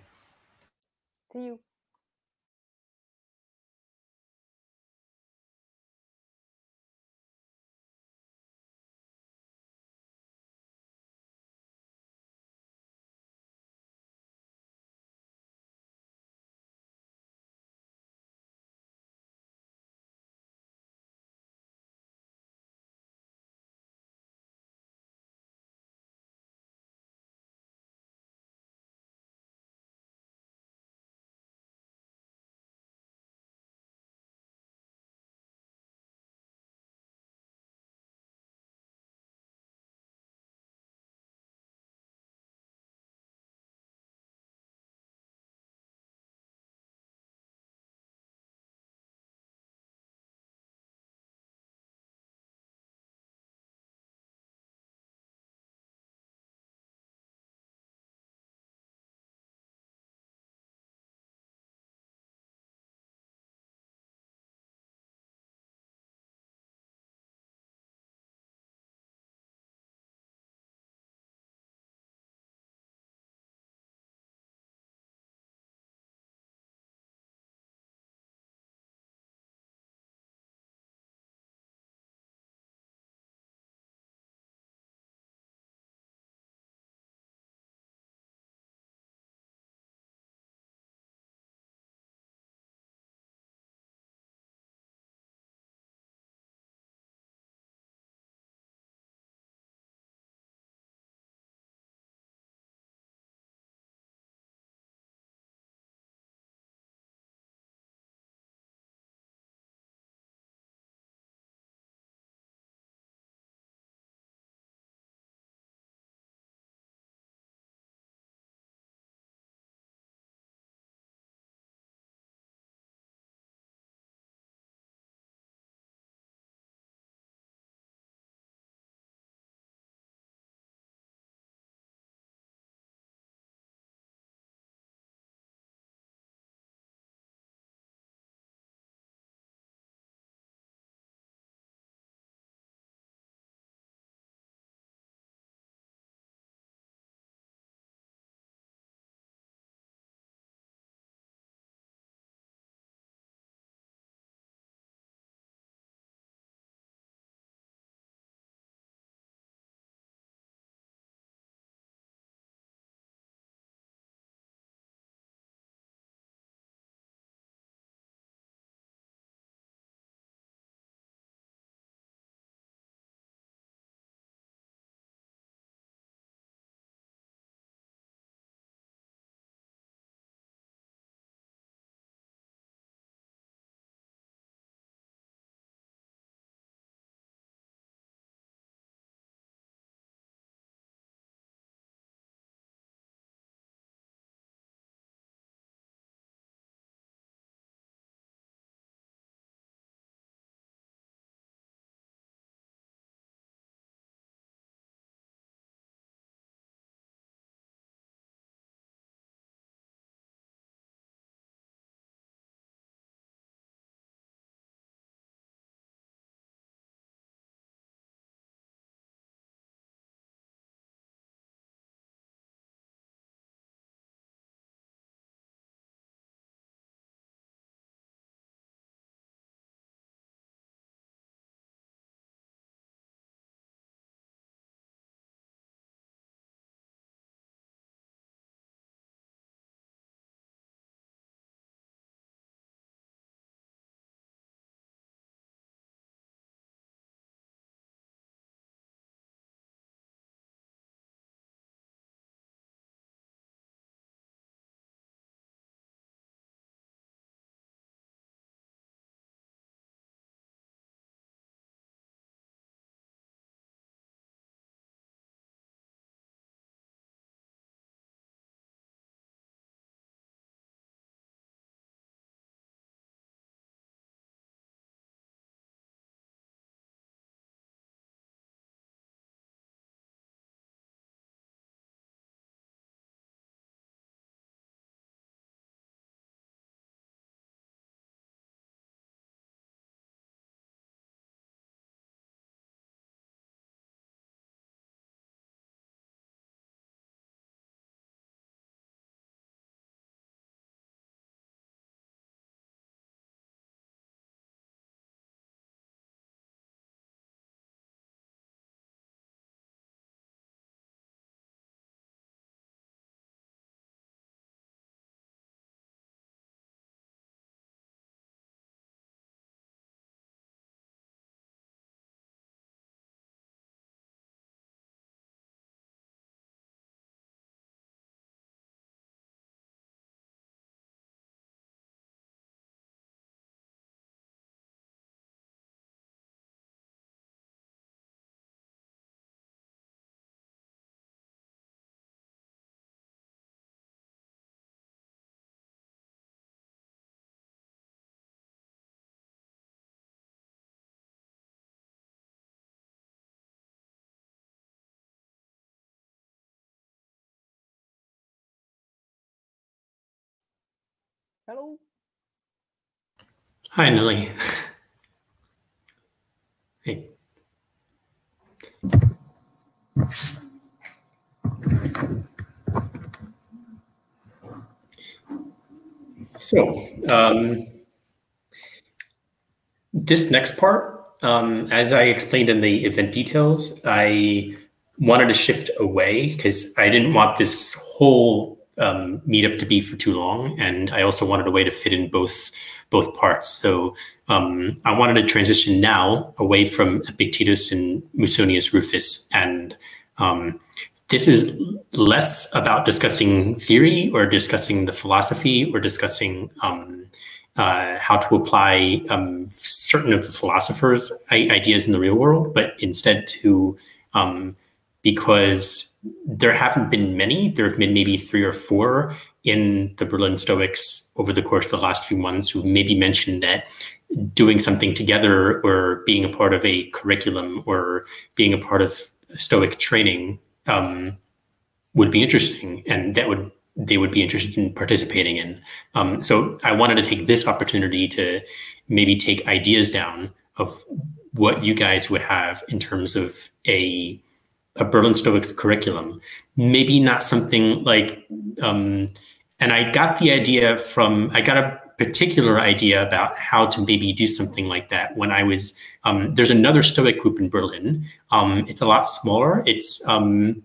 See you. Hello. Hi, Nelly. hey. So, um, this next part, um, as I explained in the event details, I wanted to shift away because I didn't want this whole um, meetup to be for too long, and I also wanted a way to fit in both both parts. So um, I wanted to transition now away from Epictetus and Musonius Rufus, and um, this is less about discussing theory or discussing the philosophy or discussing um, uh, how to apply um, certain of the philosophers' ideas in the real world, but instead to um, because there haven't been many. There have been maybe three or four in the Berlin Stoics over the course of the last few months who maybe mentioned that doing something together or being a part of a curriculum or being a part of Stoic training um, would be interesting, and that would they would be interested in participating in. Um, so I wanted to take this opportunity to maybe take ideas down of what you guys would have in terms of a a Berlin Stoics curriculum. Maybe not something like, um, and I got the idea from, I got a particular idea about how to maybe do something like that when I was, um, there's another Stoic group in Berlin. Um, it's a lot smaller. It's, um,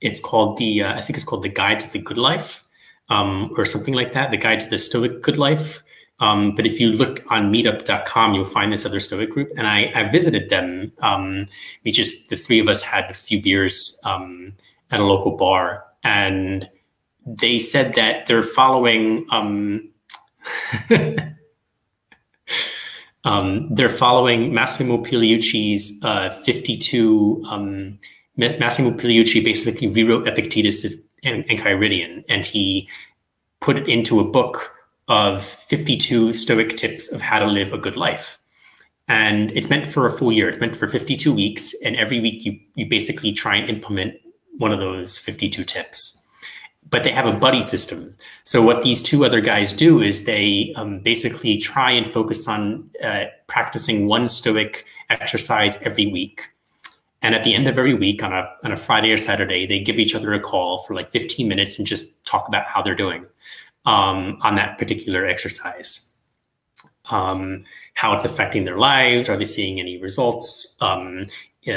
it's called the, uh, I think it's called the Guide to the Good Life um, or something like that, the Guide to the Stoic Good Life. Um, but if you look on meetup.com, you'll find this other Stoic group. And I, I visited them. Um, we just, the three of us had a few beers um, at a local bar. And they said that they're following, um, um, they're following Massimo Pigliucci's uh, 52. Um, Massimo Pigliucci basically rewrote Epictetus' Enchiridion, and he put it into a book of 52 Stoic tips of how to live a good life. And it's meant for a full year. It's meant for 52 weeks. And every week you, you basically try and implement one of those 52 tips. But they have a buddy system. So what these two other guys do is they um, basically try and focus on uh, practicing one Stoic exercise every week. And at the end of every week on a, on a Friday or Saturday, they give each other a call for like 15 minutes and just talk about how they're doing um, on that particular exercise. Um, how it's affecting their lives. Are they seeing any results? Um,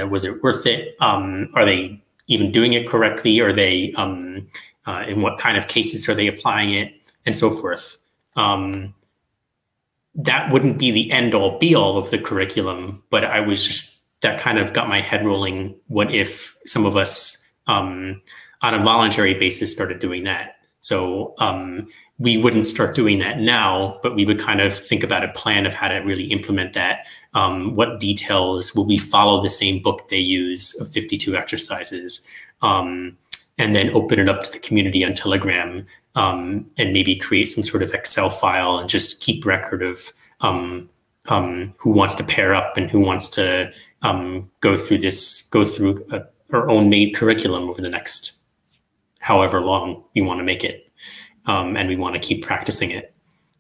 was it worth it? Um, are they even doing it correctly? Are they, um, uh, in what kind of cases are they applying it? And so forth. Um, that wouldn't be the end all be all of the curriculum, but I was just, that kind of got my head rolling. What if some of us on a voluntary basis started doing that? So um, we wouldn't start doing that now, but we would kind of think about a plan of how to really implement that. Um, what details will we follow the same book they use of 52 exercises? Um, and then open it up to the community on Telegram um, and maybe create some sort of Excel file and just keep record of um, um, who wants to pair up and who wants to go through this, go through a, our own made curriculum over the next however long we want to make it. Um, and we want to keep practicing it.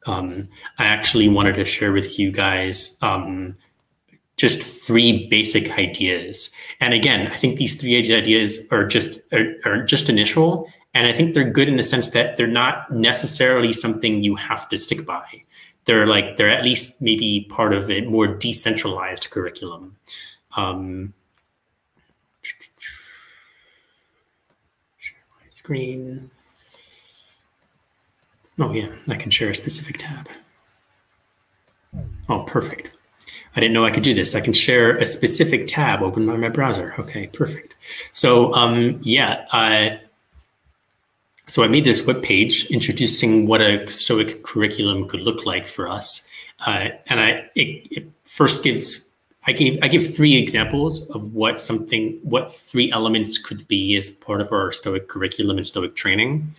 Um, I actually wanted to share with you guys um, just three basic ideas. And again, I think these three ideas are just are, are just initial, and I think they're good in the sense that they're not necessarily something you have to stick by. They're like they're at least maybe part of a more decentralized curriculum. Um, screen. Oh yeah, I can share a specific tab. Oh, perfect. I didn't know I could do this. I can share a specific tab open by my browser. Okay, perfect. So um, yeah, I, so I made this web page introducing what a Stoic curriculum could look like for us. Uh, and I, it, it first gives I gave I give three examples of what something what three elements could be as part of our Stoic curriculum and Stoic training.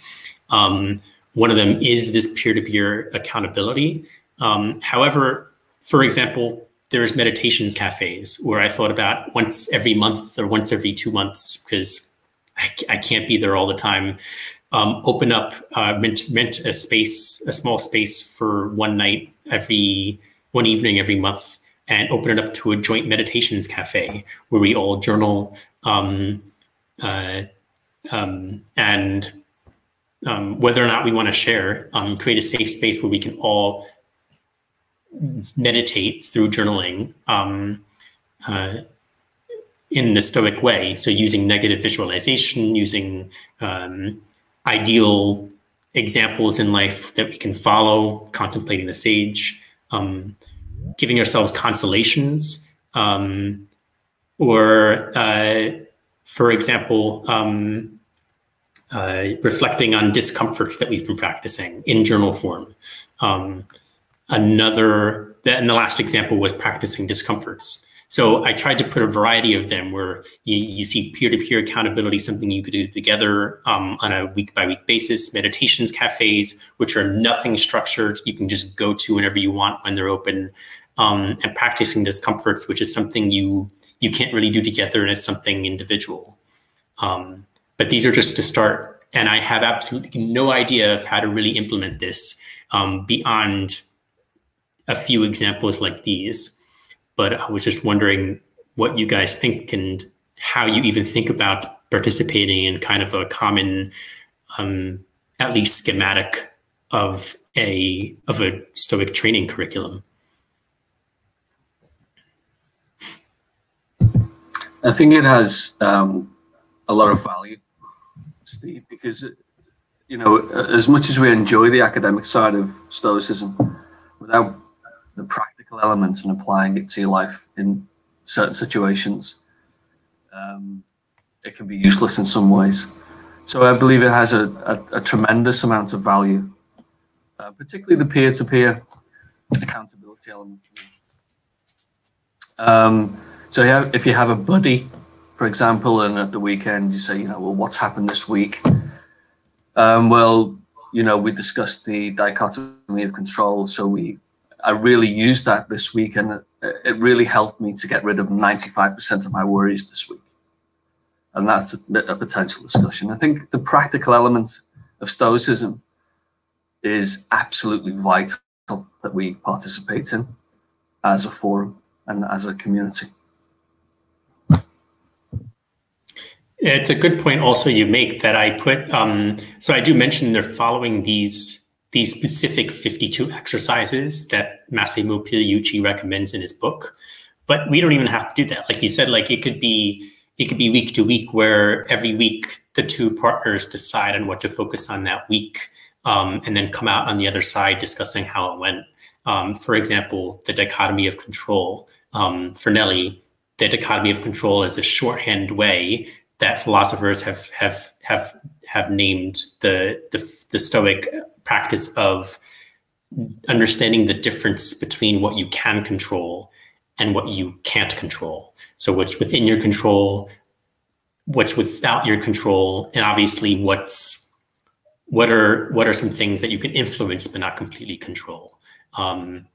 Um, one of them is this peer-to-peer accountability. Um, however, for example, there's meditations cafes where I thought about once every month or once every two months because I, I can't be there all the time. um, open up, uh, rent a space, a small space for one night every, one evening every month and open it up to a joint meditations cafe where we all journal um, uh, um, and um, whether or not we want to share, um, create a safe space where we can all meditate through journaling um, uh, in the Stoic way. So using negative visualization, using um, ideal examples in life that we can follow, contemplating the sage, um, giving ourselves consolations, um, or uh, for example, um, uh, reflecting on discomforts that we've been practicing in journal form. Um, another, and the last example was practicing discomforts. So I tried to put a variety of them where you, you see peer-to-peer accountability, something you could do together um, on a week-by-week basis, meditations cafes, which are nothing structured. You can just go to whenever you want when they're open, um, and practicing discomforts, which is something you you can't really do together, and it's something individual. Um, but these are just to start, and I have absolutely no idea of how to really implement this um, beyond a few examples like these but I was just wondering what you guys think and how you even think about participating in kind of a common, um, at least schematic of a of a Stoic training curriculum. I think it has um, a lot of value, Steve, because you know as much as we enjoy the academic side of Stoicism, without the practical elements and applying it to your life in certain situations, um, it can be useless in some ways. So I believe it has a, a, a tremendous amount of value, uh, particularly the peer-to-peer accountability element. Um, so if you have a buddy, for example, and at the weekend you say, you know, well, what's happened this week? Um, well, you know, we discussed the dichotomy of control, so we I really used that this week, and it really helped me to get rid of 95% of my worries this week. And that's a, a potential discussion. I think the practical element of Stoicism is absolutely vital that we participate in as a forum and as a community. It's a good point also you make that I put, um, so I do mention they're following these these specific 52 exercises that Massimo Pigliucci recommends in his book. But we don't even have to do that. Like you said, like it could be it could be week to week where every week the two partners decide on what to focus on that week um, and then come out on the other side discussing how it went. Um, for example, the dichotomy of control. Um, for Nelly, the dichotomy of control is a shorthand way that philosophers have have have have named the the, the Stoic practice of understanding the difference between what you can control and what you can't control. So what's within your control, what's without your control, and obviously what's what are what are some things that you can influence but not completely control. Um,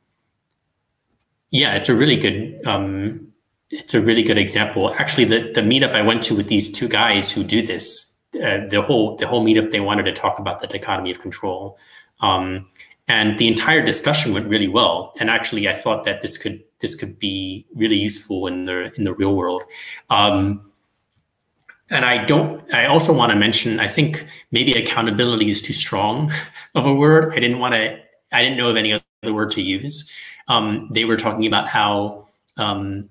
yeah, it's a really good um, it's a really good example. Actually, the the meetup I went to with these two guys who do this, uh, the whole the whole meetup they wanted to talk about the dichotomy of control, um, and the entire discussion went really well. And actually, I thought that this could this could be really useful in the in the real world. Um, and I don't. I also want to mention. I think maybe accountability is too strong of a word. I didn't want to. I didn't know of any other word to use. Um, they were talking about how um,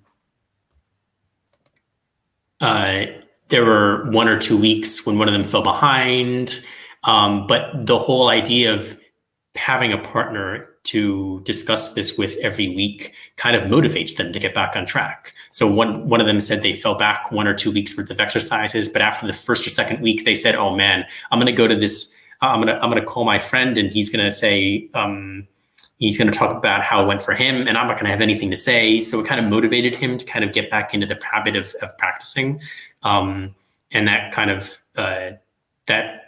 uh, there were one or two weeks when one of them fell behind. Um, but the whole idea of having a partner to discuss this with every week kind of motivates them to get back on track. So one one of them said they fell back one or two weeks worth of exercises, but after the first or second week, they said, "Oh man, I'm going to go to this. I'm going to I'm going to call my friend, and he's going to say." Um, he's going to talk about how it went for him and i'm not going to have anything to say so it kind of motivated him to kind of get back into the habit of, of practicing um, and that kind of uh, that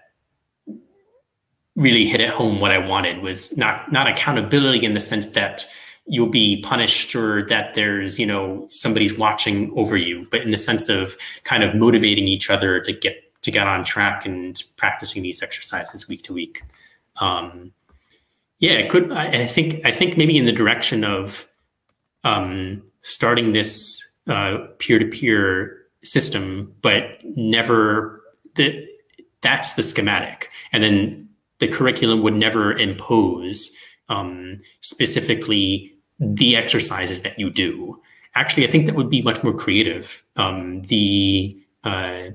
really hit at home what i wanted was not not accountability in the sense that you'll be punished or that there's you know somebody's watching over you but in the sense of kind of motivating each other to get to get on track and practicing these exercises week to week. Um, yeah, it could. I, I, think. I think maybe in the direction of um, starting this peer to peer system, but never the that's the schematic, and then the curriculum would never impose um, specifically the exercises that you do. Actually, I think that would be much more creative. Um, the uh,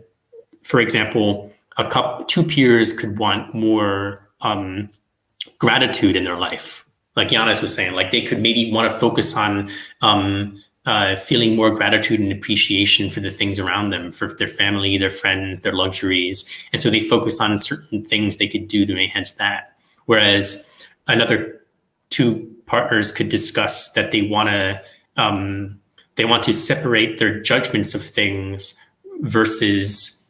for example, a couple, two peers could want more um, gratitude in their life. Like Giannis was saying, like they could maybe want to focus on um, uh, feeling more gratitude and appreciation for the things around them, for their family, their friends, their luxuries. And so they focus on certain things they could do to enhance that. Whereas another two partners could discuss that they want to um, they want to separate their judgments of things versus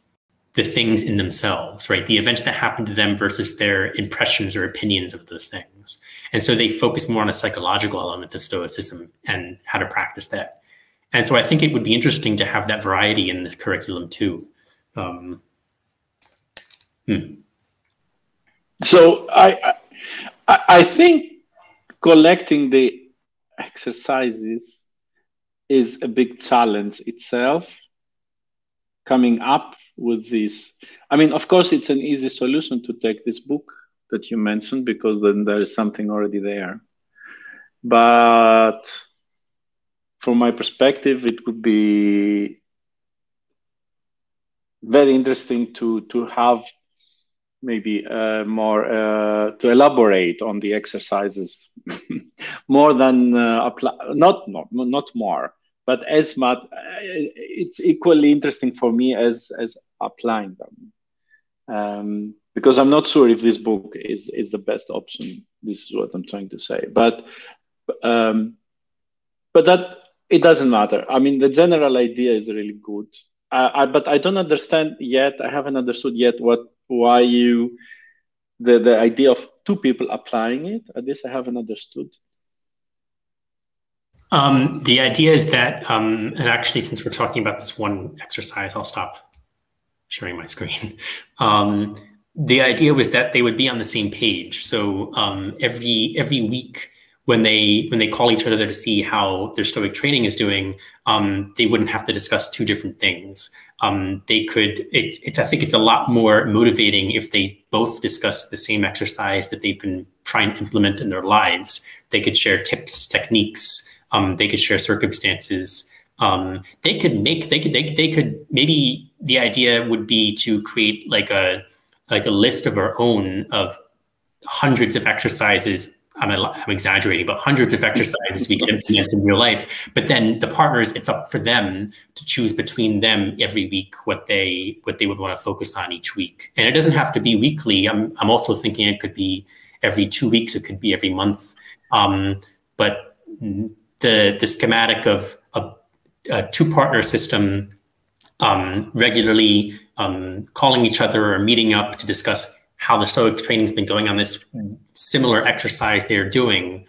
the things in themselves, right? The events that happen to them versus their impressions or opinions of those things. And so they focus more on a psychological element of Stoicism and how to practice that. And so I think it would be interesting to have that variety in the curriculum too. Um, hmm. So I, I, I think collecting the exercises is a big challenge itself. Coming up with this. I mean, of course, it's an easy solution to take this book that you mentioned because then there is something already there. But from my perspective, it would be very interesting to to have maybe uh, more uh, to elaborate on the exercises more than uh, apply not not not more but as much it's equally interesting for me as as applying them. Um, because i'm not sure if this book is is the best option this is what i'm trying to say but um, but that it doesn't matter. I mean the general idea is really good. I, but i don't understand yet i haven't understood yet what why you the the idea of two people applying it at this i haven't understood um, the idea is that, um, and actually, since we're talking about this one exercise, I'll stop sharing my screen. Um, the idea was that they would be on the same page. So um, every every week, when they when they call each other to see how their Stoic training is doing, um, they wouldn't have to discuss two different things. Um, they could. It's, it's I think it's a lot more motivating if they both discuss the same exercise that they've been trying to implement in their lives. They could share tips, techniques um, they could share circumstances. Um, they could make they could they, they could maybe the idea would be to create like a like a list of our own of hundreds of exercises I'm, I'm exaggerating, but hundreds of exercises we can implement in real life. But then the partners, it's up for them to choose between them every week what they what they would want to focus on each week. And it doesn't have to be weekly. I'm I'm also thinking it could be every two weeks. It could be every month. Um, but the, the schematic of a, a two partner system um, regularly um, calling each other or meeting up to discuss how the Stoic training's been going on this similar exercise they're doing.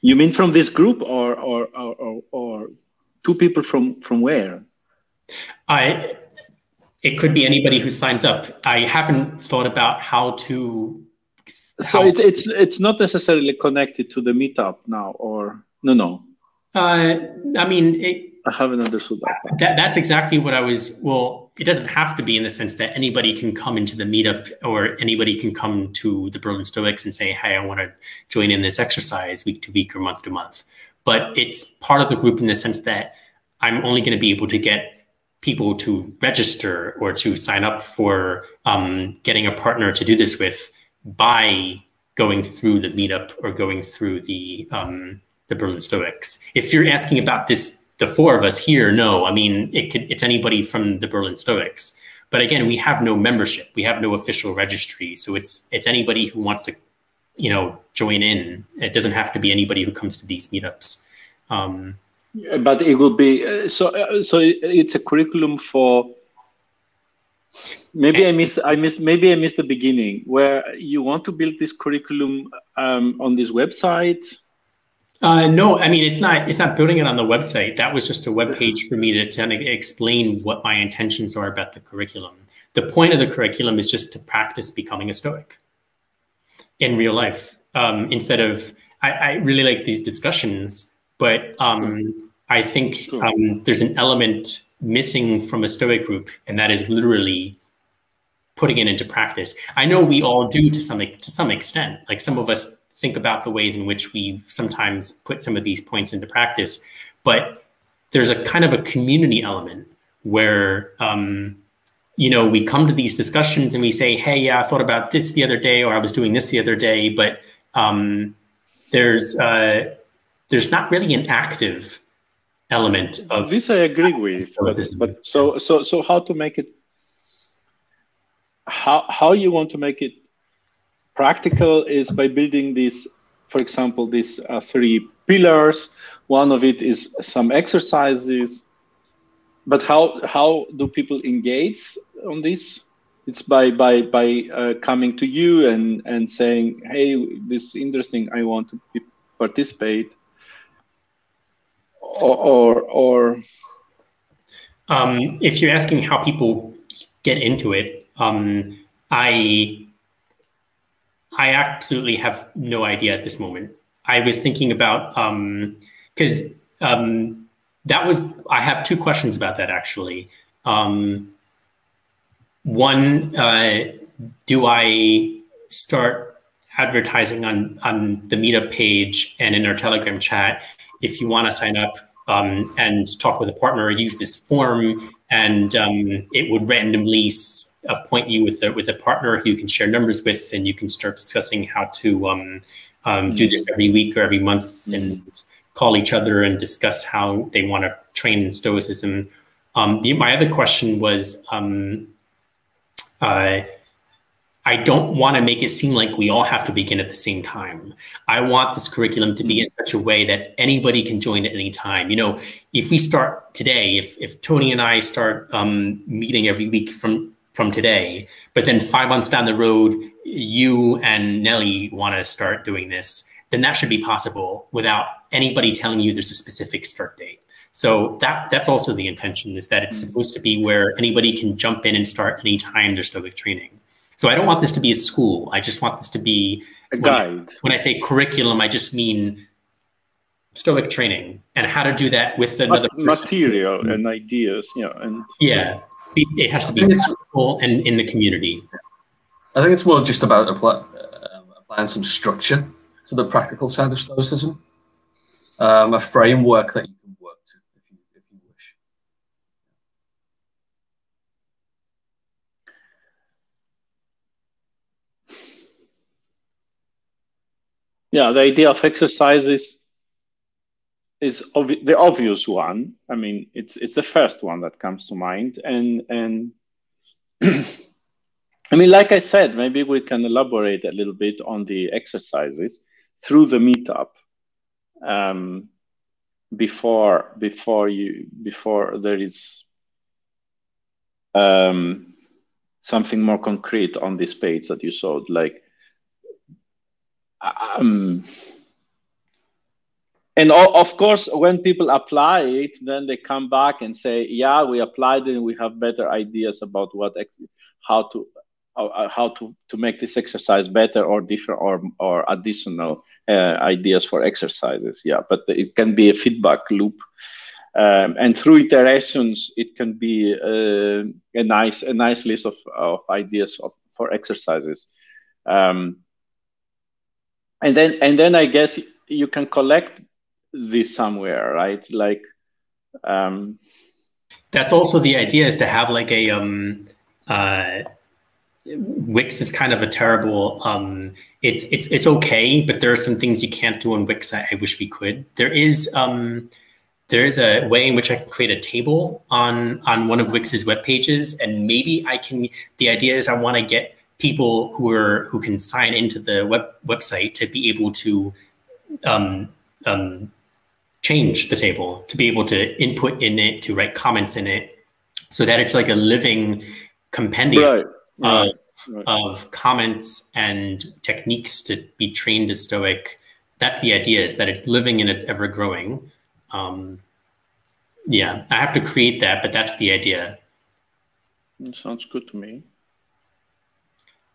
You mean from this group or, or, or, or, two people from, from where? I, it could be anybody who signs up. I haven't thought about how to. How so it's, it's, it's not necessarily connected to the meetup now or no, no. Uh, I mean, it, I haven't understood that, that. That's exactly what I was. Well, it doesn't have to be in the sense that anybody can come into the meetup or anybody can come to the Berlin Stoics and say, "Hey, I want to join in this exercise week to week or month to month." But it's part of the group in the sense that I'm only going to be able to get people to register or to sign up for um, getting a partner to do this with by going through the meetup or going through the um, the Berlin Stoics. If you're asking about this, the four of us here, no. I mean, it could it's anybody from the Berlin Stoics. But again, we have no membership. We have no official registry. So it's it's anybody who wants to, you know, join in. It doesn't have to be anybody who comes to these meetups. Um, but it will be uh, so. Uh, so it's a curriculum for. Maybe I missed. I missed. Maybe I missed the beginning where you want to build this curriculum um, on this website uh, no, I mean it's not. It's not building it on the website. That was just a web page for me to kind of explain what my intentions are about the curriculum. The point of the curriculum is just to practice becoming a Stoic in real life um, instead of. I, I, really like these discussions, but um, I think um, there's an element missing from a Stoic group, and that is literally putting it into practice. I know we all do to some to some extent. Like some of us think about the ways in which we've sometimes put some of these points into practice, but there's a kind of a community element where um, you know we come to these discussions and we say, "Hey, yeah, I thought about this the other day," or "I was doing this the other day," but um, there's uh, there's not really an active element of this. I agree with, but, but so so so how to make it how how you want to make it practical is by building these, for example, these uh, three pillars. One of it is some exercises. But how how do people engage on this? It's by by by uh, coming to you and and saying, "Hey, this is interesting. I want to participate." Or or, or um, if you're asking how people get into it, um, I I absolutely have no idea at this moment. I was thinking about because um, um, that was I have two questions about that actually. Um, one, uh, do I start advertising on on the meetup page and in our Telegram chat if you want to sign up um, and talk with a partner, use this form, and um, it would randomly appoint you with a with a partner who you can share numbers with, and you can start discussing how to um, um, do this every week or every month, mm-hmm. and call each other and discuss how they want to train in Stoicism. Um, the, my other question was, um, uh, I don't want to make it seem like we all have to begin at the same time. I want this curriculum to be in such a way that anybody can join at any time. You know, if we start today, if if Tony and I start um, meeting every week from from today. But then five months down the road, you and Nelly want to start doing this, then that should be possible without anybody telling you there's a specific start date. So that that's also the intention is that it's mm-hmm. supposed to be where anybody can jump in and start anytime there's Stoic training. So I don't want this to be a school. I just want this to be a guide. When I, when I say curriculum, I just mean Stoic training and how to do that with another material person. and ideas. You know, and yeah, it has to be practical and in the community. I think it's more just about apply, uh, applying some structure to the practical side of Stoicism, um, a framework that you can work to if you, if you wish. Yeah, the idea of exercises is ob- the obvious one. I mean, it's it's the first one that comes to mind, and and I mean, like I said, maybe we can elaborate a little bit on the exercises through the meetup um, before before you before there is um, something more concrete on this page that you showed, like. Um, and of course when people apply it then they come back and say yeah we applied it and we have better ideas about what how to uh, how to, to make this exercise better or different or, or additional uh, ideas for exercises. Yeah but it can be a feedback loop. Um, and through iterations it can be uh, a nice a nice list of, of ideas of, for exercises. Um, and then and then i guess you can collect this somewhere, right? Like, um, that's also the idea is to have like a um, uh, Wix is kind of a terrible. Um, it's it's it's okay, but there are some things you can't do on Wix. I, I wish we could. There is um, there is a way in which I can create a table on on one of Wix's web pages, and maybe I can. The idea is I want to get people who are who can sign into the web website to be able to um, um, change the table, to be able to input in it, to write comments in it, so that it's like a living compendium right. Right. Of, right. of comments and techniques to be trained as Stoic. That's the idea, is that it's living and it's ever growing. Um, yeah, I have to create that, but that's the idea. It sounds good to me.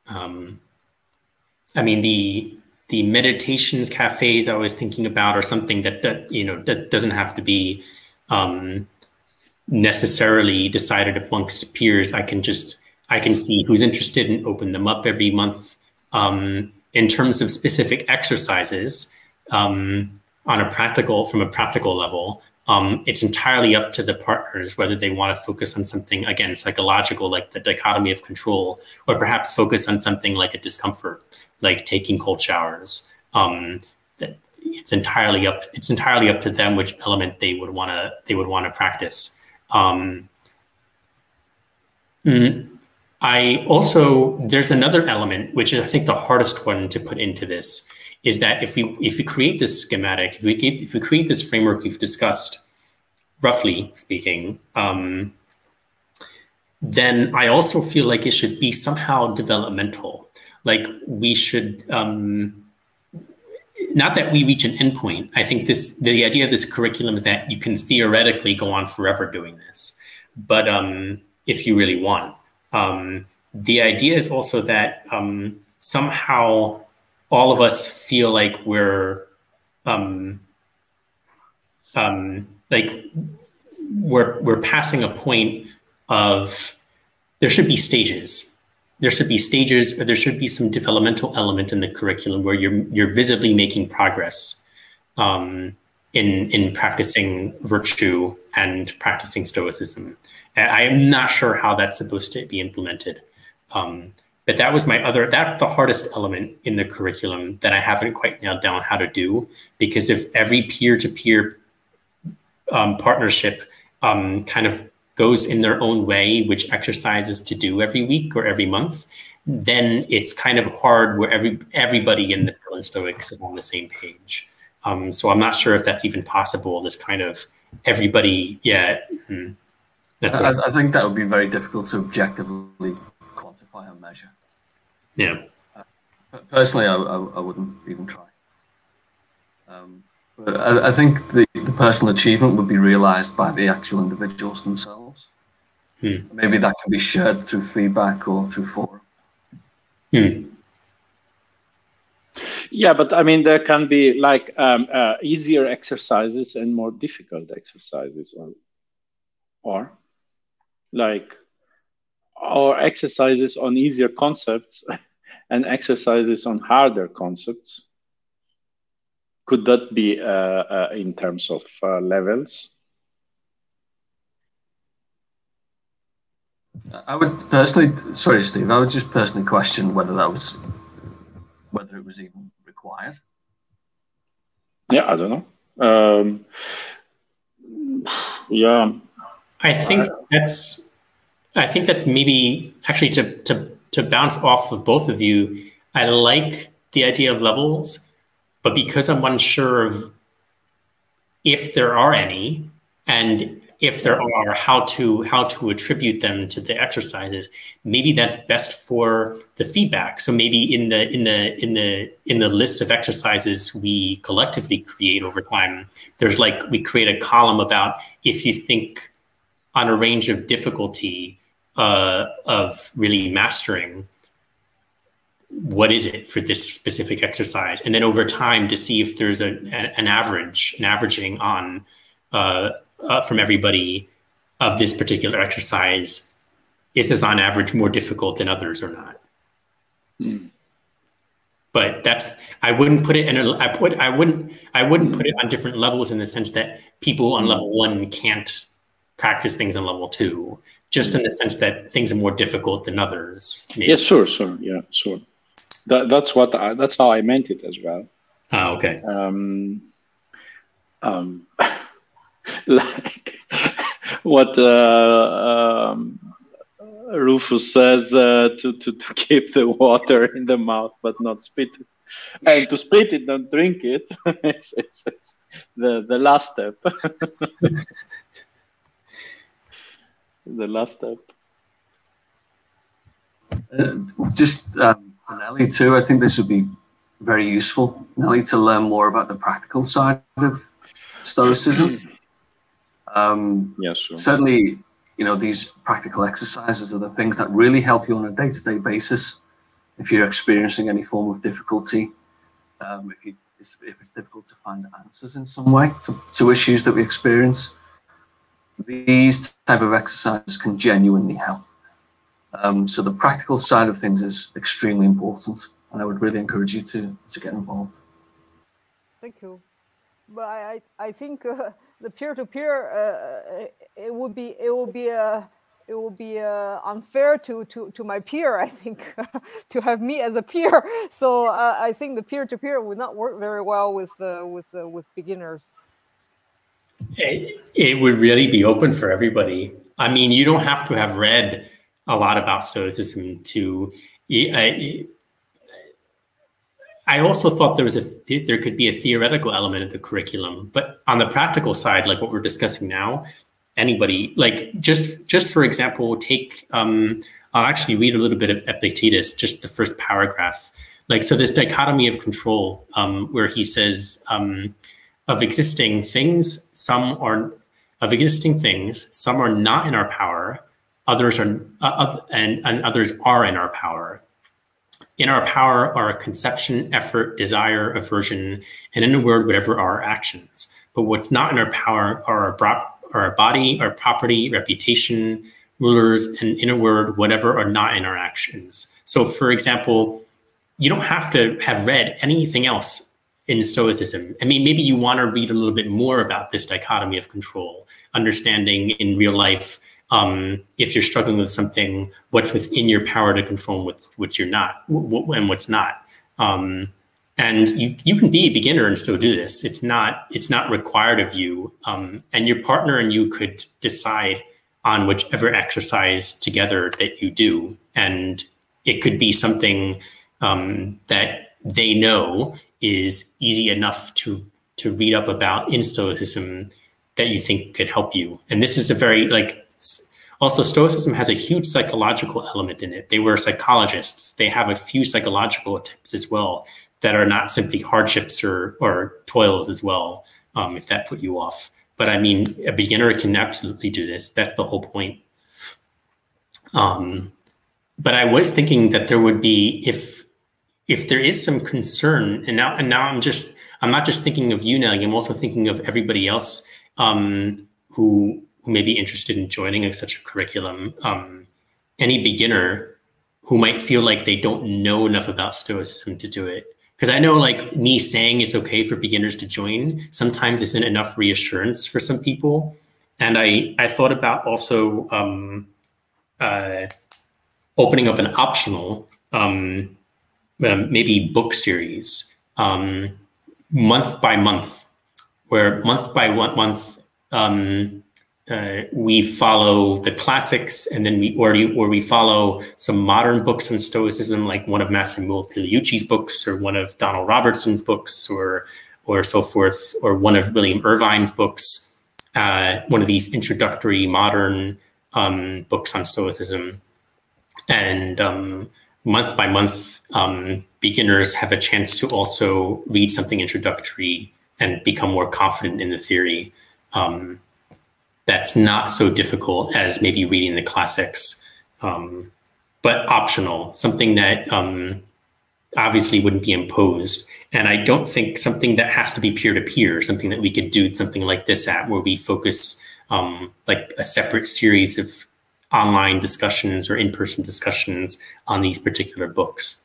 Um, I mean the the meditations cafes I was thinking about are something that that you know does, doesn't have to be um, necessarily decided amongst peers. I can just I can see who's interested and open them up every month. Um, in terms of specific exercises, um, on a practical from a practical level, um, it's entirely up to the partners whether they want to focus on something again psychological like the dichotomy of control or perhaps focus on something like a discomfort like taking cold showers. Um, that it's entirely up it's entirely up to them which element they would want to they would want to practice. Um, mm, i also there's another element which is i think the hardest one to put into this is that if we if we create this schematic, if we if we create this framework we've discussed, roughly speaking, um, then I also feel like it should be somehow developmental. Like we should, um, not that we reach an endpoint. I think this the idea of this curriculum is that you can theoretically go on forever doing this, but um, if you really want, um, the idea is also that um, somehow all of us feel like we're um, um, like we're we're passing a point of there should be stages. There should be stages, or there should be some developmental element in the curriculum where you're you're visibly making progress um, in in practicing virtue and practicing stoicism. I am not sure how that's supposed to be implemented. Um, but that was my other that's the hardest element in the curriculum that i haven't quite nailed down how to do because if every peer-to-peer um, partnership um, kind of goes in their own way which exercises to do every week or every month then it's kind of hard where every everybody in the Berlin Stoics is on the same page. Um, so I'm not sure if that's even possible. This kind of everybody, yeah. Hmm. That's I, I, think that would be very difficult to objectively quantify and measure. Yeah. Uh, personally, I, I, I, wouldn't even try. Um, but I, I, think the, the personal achievement would be realized by the actual individuals themselves. Hmm. Maybe that can be shared through feedback or through forum. Hmm. Yeah, but I mean, there can be like um, uh, easier exercises and more difficult exercises, or, or like or exercises on easier concepts and exercises on harder concepts. Could that be uh, uh, in terms of uh, levels? I would personally sorry steve i would just personally question whether that was whether it was even required. Yeah i don't know. Um, yeah. I think that's I think that's maybe actually to to to bounce off of both of you. I like the idea of levels, but because I'm unsure of if there are any, and if there are, how to how to attribute them to the exercises. Maybe that's best for the feedback. So maybe in the in the in the in the list of exercises we collectively create over time, there's like we create a column about if you think on a range of difficulty uh, of really mastering what is it for this specific exercise and then over time to see if there's a, an average an averaging on uh, uh, from everybody of this particular exercise is this on average more difficult than others or not? Mm. but that's i wouldn't put it in a i put i wouldn't i wouldn't put it on different levels in the sense that people on level one can't practice things on level two just in the sense that things are more difficult than others. Maybe. Yeah, sure, sure, yeah, sure. That, that's what I, that's how I meant it as well. Oh, okay. Um, um, like what uh, um, Rufus says uh, to, to to keep the water in the mouth but not spit it, and to spit it, don't drink it. it's, it's, it's the the last step. the last step. Uh, just um, Nelly too. I think this would be very useful, Nelly, to learn more about the practical side of Stoicism. Um, yeah, sure. Certainly, you know, these practical exercises are the things that really help you on a day-to-day basis. If you're experiencing any form of difficulty, um, if you if it's difficult to find answers in some way to, to issues that we experience, these type of exercises can genuinely help. Um, so the practical side of things is extremely important, and I would really encourage you to to get involved. Thank you. But I I think uh, the peer to peer it would be it would be a it would be uh, unfair to, to, to my peer, I think, to have me as a peer. So uh, I think the peer-to-peer would not work very well with uh, with uh, with beginners. It, it would really be open for everybody. I mean, you don't have to have read a lot about Stoicism to. I, I also thought there was a there could be a theoretical element of the curriculum, but on the practical side, like what we're discussing now, anybody like just just for example, take um, I'll actually read a little bit of Epictetus, just the first paragraph. Like so, this dichotomy of control, um, where he says um, of existing things, some are of existing things, some are not in our power, others are uh, and and others are in our power in our power are a conception, effort, desire, aversion, and in a word, whatever are our actions. But what's not in our power are our, are our body, our property, reputation, rulers, and in a word, whatever are not in our actions. So, for example, you don't have to have read anything else in Stoicism. I mean, maybe you want to read a little bit more about this dichotomy of control, understanding in real life um, if you're struggling with something, what's within your power to control and what's, what you're not, and what's not. Um, and you, you can be a beginner and still do this. It's not it's not required of you. Um, and your partner and you could decide on whichever exercise together that you do, and it could be something um, that they know is easy enough to to read up about in Stoicism that you think could help you. And this is a very like also, Stoicism has a huge psychological element in it. They were psychologists. They have a few psychological tips as well that are not simply hardships or, or toils as well, um, if that put you off. But I mean, a beginner can absolutely do this. That's the whole point. Um, but I was thinking that there would be, if if there is some concern, and now and now I'm just I'm not just thinking of you, Nelly. I'm also thinking of everybody else um, who who may be interested in joining such a curriculum, um, any beginner who might feel like they don't know enough about Stoicism to do it. Because I know, like me saying it's okay for beginners to join, sometimes isn't enough reassurance for some people. And I, I thought about also um, uh, opening up an optional, um, um maybe book series, um, month by month, where month by one month, um, uh, we follow the classics and then we or, or we follow some modern books on stoicism like one of massimo pigliucci's books or one of donald robertson's books or or so forth or one of william irvine's books uh, one of these introductory modern um, books on stoicism. And um, month by month um, beginners have a chance to also read something introductory and become more confident in the theory um, that's not so difficult as maybe reading the classics, um, but optional, something that um, obviously wouldn't be imposed. And I don't think something that has to be peer to peer, something that we could do something like this at, where we focus um, like a separate series of online discussions or in person discussions on these particular books.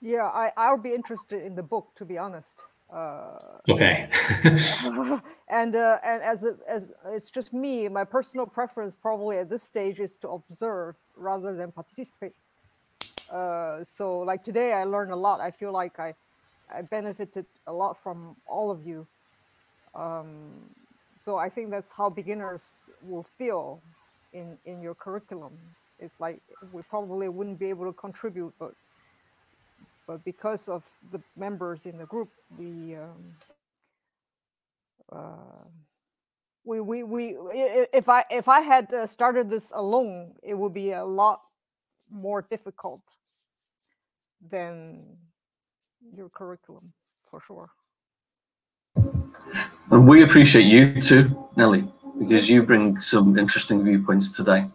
Yeah, I, I'll be interested in the book, to be honest. Uh, okay. and uh, and as a, as it's just me, my personal preference probably at this stage is to observe rather than participate. Uh, so like today, I learned a lot. I feel like I I benefited a lot from all of you. Um, so I think that's how beginners will feel in in your curriculum. It's like we probably wouldn't be able to contribute, but but because of the members in the group, we um, uh, we, we we if I if I had uh, started this alone, it would be a lot more difficult than your curriculum for sure. And we appreciate you too, Nelly. Because you bring some interesting viewpoints today.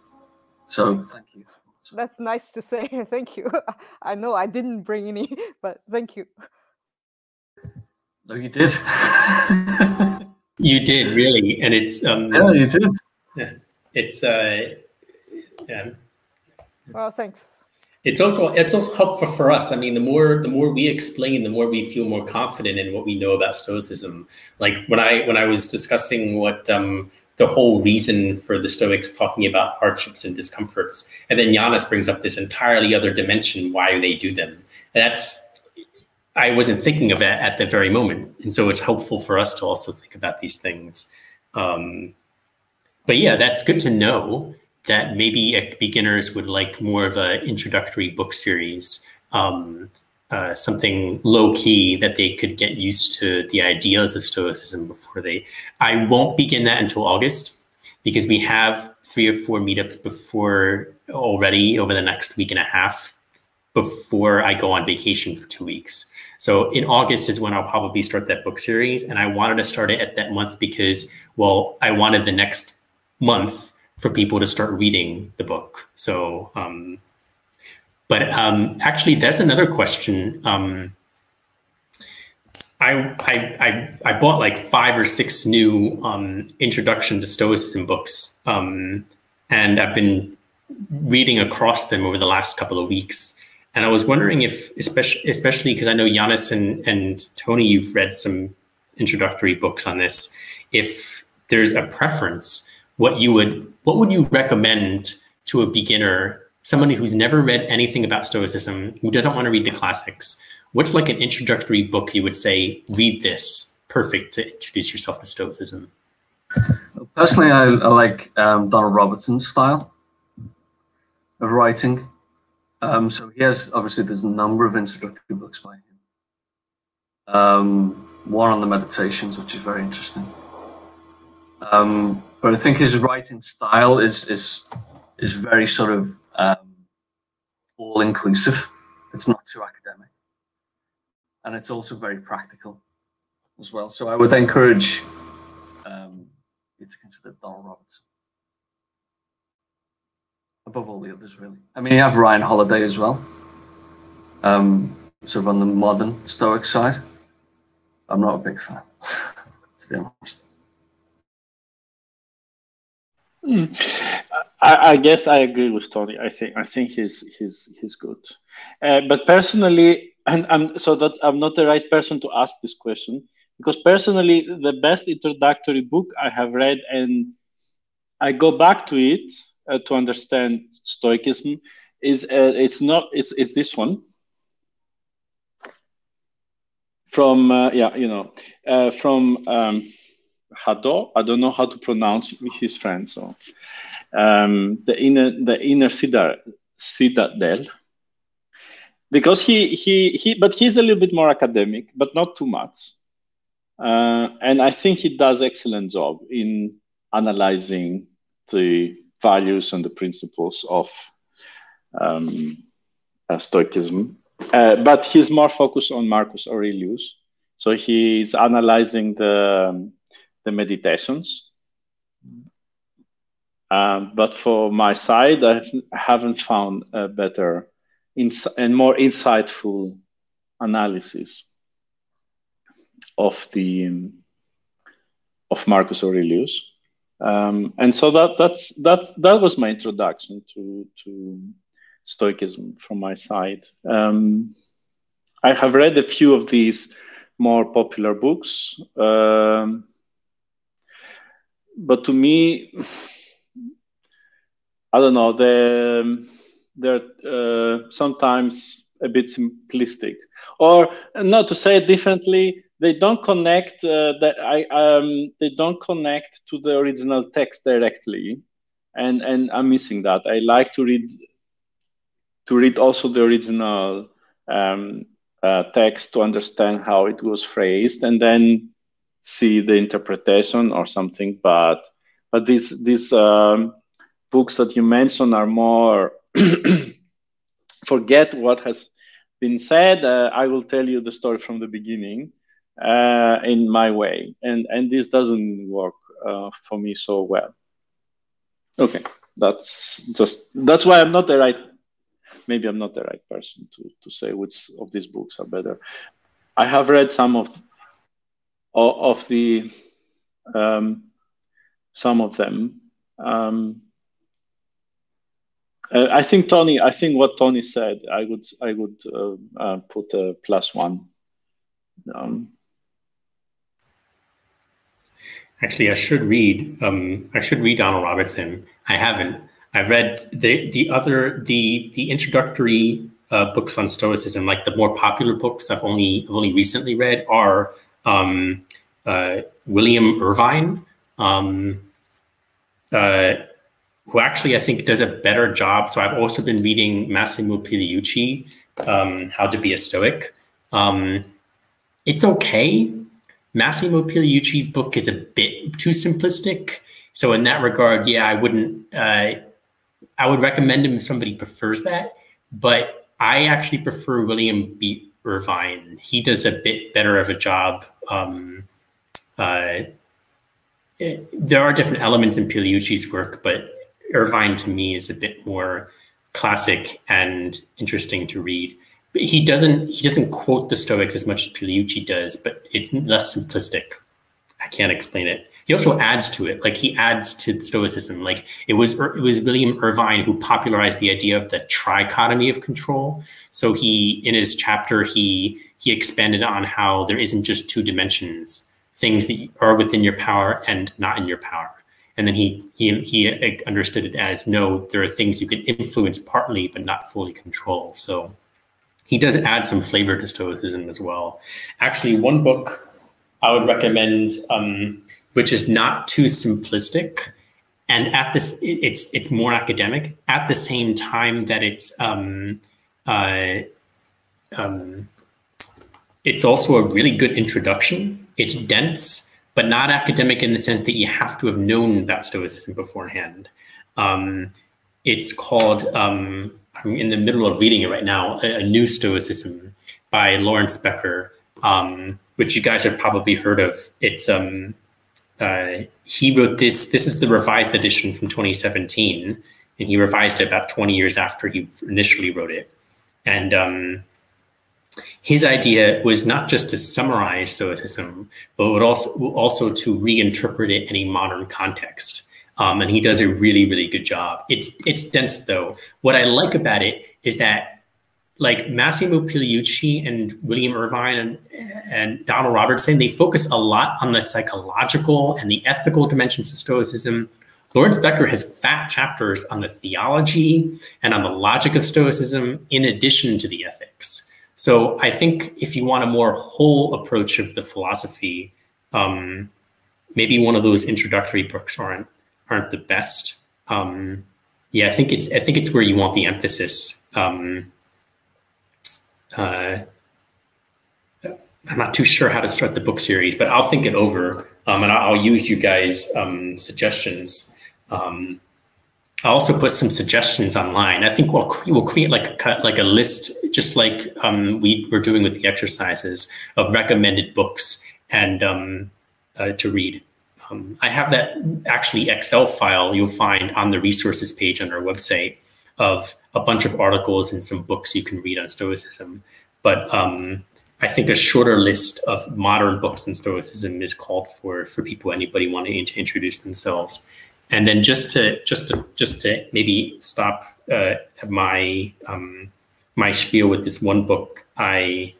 So thank you. That's nice to say. thank you. I know I didn't bring any, but thank you. No, you did. you did really, and it's um, yeah, you did. It's uh, yeah. Well, thanks. It's also it's also helpful for us. I mean, the more the more we explain, the more we feel more confident in what we know about Stoicism. Like when I when I was discussing what um, the whole reason for the Stoics talking about hardships and discomforts, and then Giannis brings up this entirely other dimension why they do them. And that's I wasn't thinking of that at the very moment. And so it's helpful for us to also think about these things. Um, but yeah, that's good to know that maybe beginners would like more of an introductory book series, um, uh, something low key that they could get used to the ideas of Stoicism before they. I won't begin that until August because we have three or four meetups before already over the next week and a half before I go on vacation for two weeks. So in August is when I'll probably start that book series. And I wanted to start it at that month because, well, I wanted the next month for people to start reading the book. So, um, but um, actually, that's another question. Um, I, I, I, I, bought like five or six new um, introduction to Stoicism books. Um, and I've been reading across them over the last couple of weeks. And I was wondering if, especially especially because I know Giannis and, and Tony, you've read some introductory books on this. If there's a preference, what you would what would you recommend to a beginner, someone who's never read anything about Stoicism, who doesn't want to read the classics? What's like an introductory book you would say, read this, perfect to introduce yourself to Stoicism? Personally, I, I like um, Donald Robertson's style of writing. Um, so he has obviously there's a number of introductory books by him. Um, one on the meditations, which is very interesting. Um, but I think his writing style is is is very sort of um, all inclusive. It's not too academic, and it's also very practical as well. So I would encourage um, you to consider Donald Robertson above all the others, really. I mean, you have Ryan Holiday as well, um, sort of on the modern Stoic side. I'm not a big fan, to be honest. Mm. I, I, guess I agree with Tony. I think I think he's he's he's good, uh, but personally, and I'm so that I'm not the right person to ask this question because personally, the best introductory book I have read, and I go back to it uh, to understand Stoicism, is uh, it's not it's it's this one from uh, yeah you know uh, from. Um, Hadot. I don't know how to pronounce with his friend. So um, the inner the inner citadel, because he he he, but he's a little bit more academic, but not too much. Uh, and I think he does excellent job in analyzing the values and the principles of um, uh, Stoicism. Uh, but he's more focused on Marcus Aurelius. So he's analyzing the the meditations. Um, but for my side, I haven't found a better and more insightful analysis of the of Marcus Aurelius. Um, and so that that's that that was my introduction to to Stoicism from my side. Um, I have read a few of these more popular books. Um, but to me, I don't know. They're they're uh, sometimes a bit simplistic, or not to say it differently. They don't connect. Uh, that I um, they don't connect to the original text directly, and and I'm missing that. I like to read to read also the original um, uh, text to understand how it was phrased, and then see the interpretation or something. But but these these um, books that you mentioned are more forget what has been said. Uh, I will tell you the story from the beginning uh, in my way, and and this doesn't work uh, for me so well. Okay, that's just that's why I'm not the right. Maybe I'm not the right person to to say which of these books are better. I have read some of of the um, some of them. Um, uh, I think Tony. I think what Tony said. I would. I would uh, uh, put a plus one. Um, Actually, I should read. Um, I should read Donald Robertson. I haven't. I've read the the other the the introductory uh, books on Stoicism, like the more popular books. I've only I've only recently read are um, uh, William Irvine, um, uh, who actually I think does a better job. So I've also been reading Massimo Pigliucci, um, How to Be a Stoic. Um, it's okay. Massimo Pigliucci's book is a bit too simplistic. So in that regard, yeah, I wouldn't. Uh, I would recommend him if somebody prefers that. But I actually prefer William B. Irvine. He does a bit better of a job. Um, uh, it, there are different elements in Pigliucci's work, but Irvine to me is a bit more classic and interesting to read. But he doesn't he doesn't quote the Stoics as much as Pigliucci does, but it's less simplistic. I can't explain it. He also adds to it, like he adds to Stoicism. Like it was it was William Irvine who popularized the idea of the trichotomy of control. So he in his chapter he he expanded on how there isn't just two dimensions, things that are within your power and not in your power. And then he he he understood it as no, there are things you can influence partly but not fully control. So he does add some flavor to Stoicism as well. Actually, one book I would recommend, um, which is not too simplistic, and at this, it's it's more academic. At the same time that it's um, uh, um, it's also a really good introduction. It's dense, but not academic in the sense that you have to have known about Stoicism beforehand. Um, it's called um, I'm in the middle of reading it right now, a, a New Stoicism by Lawrence Becker, um, which you guys have probably heard of. It's um, uh, he wrote this. This is the revised edition from 2017, and he revised it about 20 years after he initially wrote it. And um, his idea was not just to summarize Stoicism, but also also to reinterpret it in a modern context. Um, and he does a really, really good job. It's it's dense though. What I like about it is that like Massimo Pigliucci and William Irvine and, and Donald Robertson, they focus a lot on the psychological and the ethical dimensions of Stoicism. Lawrence Becker has fat chapters on the theology and on the logic of Stoicism in addition to the ethics. So I think if you want a more whole approach of the philosophy, um, maybe one of those introductory books aren't aren't the best. Um, yeah, I think it's I think it's where you want the emphasis. Um, uh, I'm not too sure how to start the book series, but I'll think it over um, and I'll use you guys' um, suggestions. Um, I'll also put some suggestions online. I think we'll we'll create like a, like a list, just like um, we were doing with the exercises of recommended books and um, uh, to read. Um, I have that actually Excel file you'll find on the resources page on our website of a bunch of articles and some books you can read on Stoicism. But um, I think a shorter list of modern books in Stoicism is called for for people anybody wanting to introduce themselves. And then just to just to just to maybe stop uh, my um, my spiel with this one book I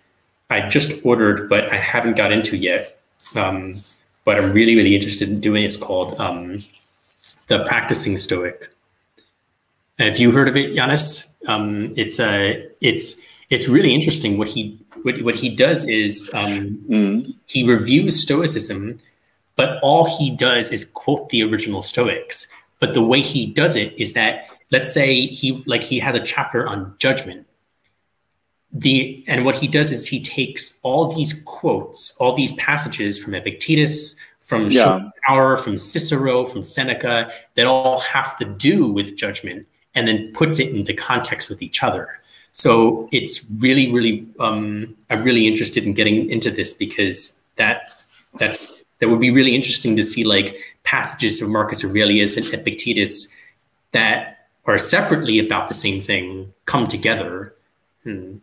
I just ordered but I haven't got into yet. Um, but I'm really, really interested in doing. It's called um, the Practicing Stoic. Have you heard of it, Giannis? Um, it's a, uh, it's it's really interesting. What he what, what he does is um, mm. he reviews Stoicism, but all he does is quote the original Stoics. But the way he does it is that let's say he like he has a chapter on judgment, the and what he does is he takes all these quotes, all these passages from Epictetus, from yeah. Schopenhauer, from Cicero, from Seneca, that all have to do with judgment, and then puts it into context with each other. So it's really, really, um, I'm really interested in getting into this because that that's that would be really interesting to see like passages of Marcus Aurelius and Epictetus that are separately about the same thing come together. Hmm.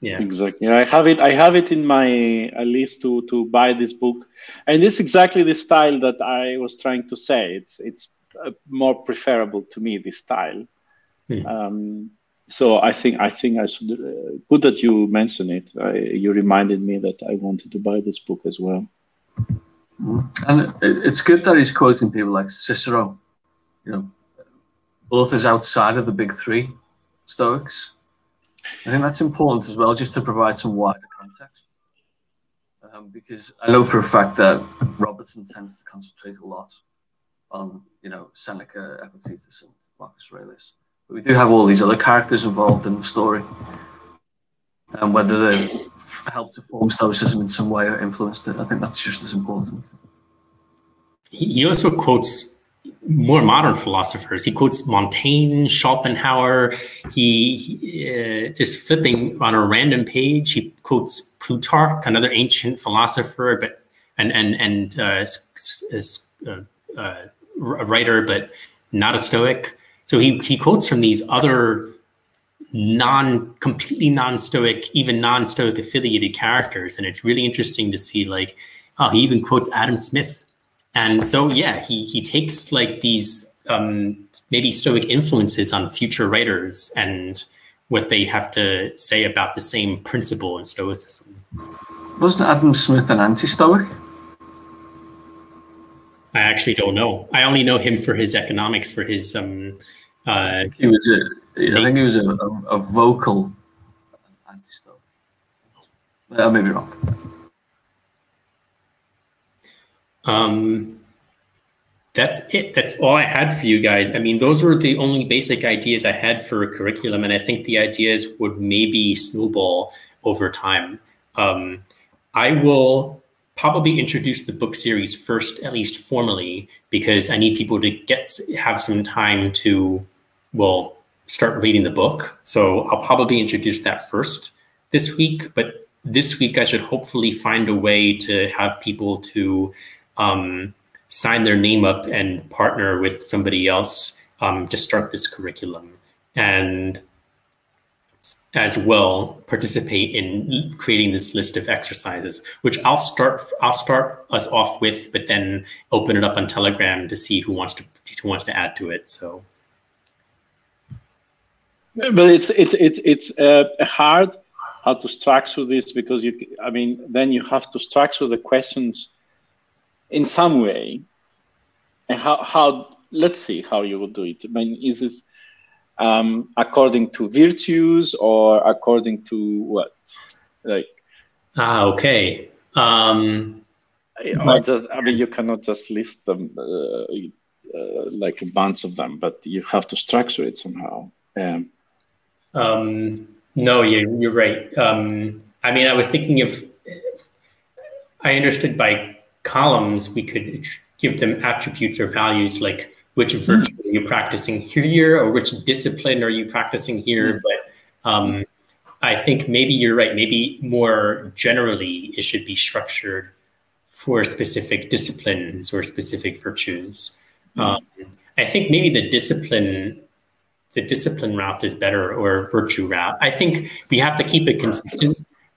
Yeah, exactly. I have it. I have it in my list to to buy this book, and it's exactly the style that I was trying to say. It's it's uh, more preferable to me this style. Hmm. Um, so I think I think I should. Uh, good that you mentioned it. I, you reminded me that I wanted to buy this book as well. And it, it's good that he's quoting people like Cicero, you know, authors outside of the big three Stoics. I think that's important as well, just to provide some wider context. Um, because I know for a fact that Robertson tends to concentrate a lot on, you know, Seneca, Epictetus, and Marcus Aurelius. But we do have all these other characters involved in the story. And whether they helped to form Stoicism in some way or influenced it, I think that's just as important. He also quotes more modern philosophers. He quotes Montaigne, Schopenhauer. He, he uh, just flipping on a random page. He quotes Plutarch, another ancient philosopher, but and and and uh, uh, uh, a writer, but not a Stoic. So he he quotes from these other non completely non-stoic even non-stoic affiliated characters. And it's really interesting to see like oh he even quotes adam smith. And so yeah he he takes like these um maybe stoic influences on future writers and what they have to say about the same principle in stoicism. Wasn't adam smith an anti-stoic i actually don't know i only know him for his economics for his um uh he was a I think he was a, a, a vocal anti-Stoic. I may be wrong. Um, that's it. That's all I had for you guys. I mean, those were the only basic ideas I had for a curriculum, and I think the ideas would maybe snowball over time. Um, I will probably introduce the book series first, at least formally, because I need people to get have some time to, well, start reading the book. So I'll probably introduce that first this week. But this week, I should hopefully find a way to have people to um, sign their name up and partner with somebody else um, to start this curriculum. And as well participate in creating this list of exercises, which I'll start I'll start us off with, but then open it up on Telegram to see who wants to who wants to add to it. So but it's it's it's it's uh, hard how to structure this because you i mean then you have to structure the questions in some way and how how let's see how you will do it i mean is this um, according to virtues or according to what like ah okay um or just, i mean you cannot just list them uh, uh, like a bunch of them but you have to structure it somehow um, um, no, you're, you're right. Um, I mean, I was thinking of, I understood by columns, we could give them attributes or values like which hmm. virtue. Are you practicing here or which discipline are you practicing here. Mm. But um, I think maybe you're right. Maybe more generally, it should be structured for specific disciplines or specific virtues. Mm. Um, I think maybe the discipline the discipline route is better or virtue route. I think we have to keep it consistent.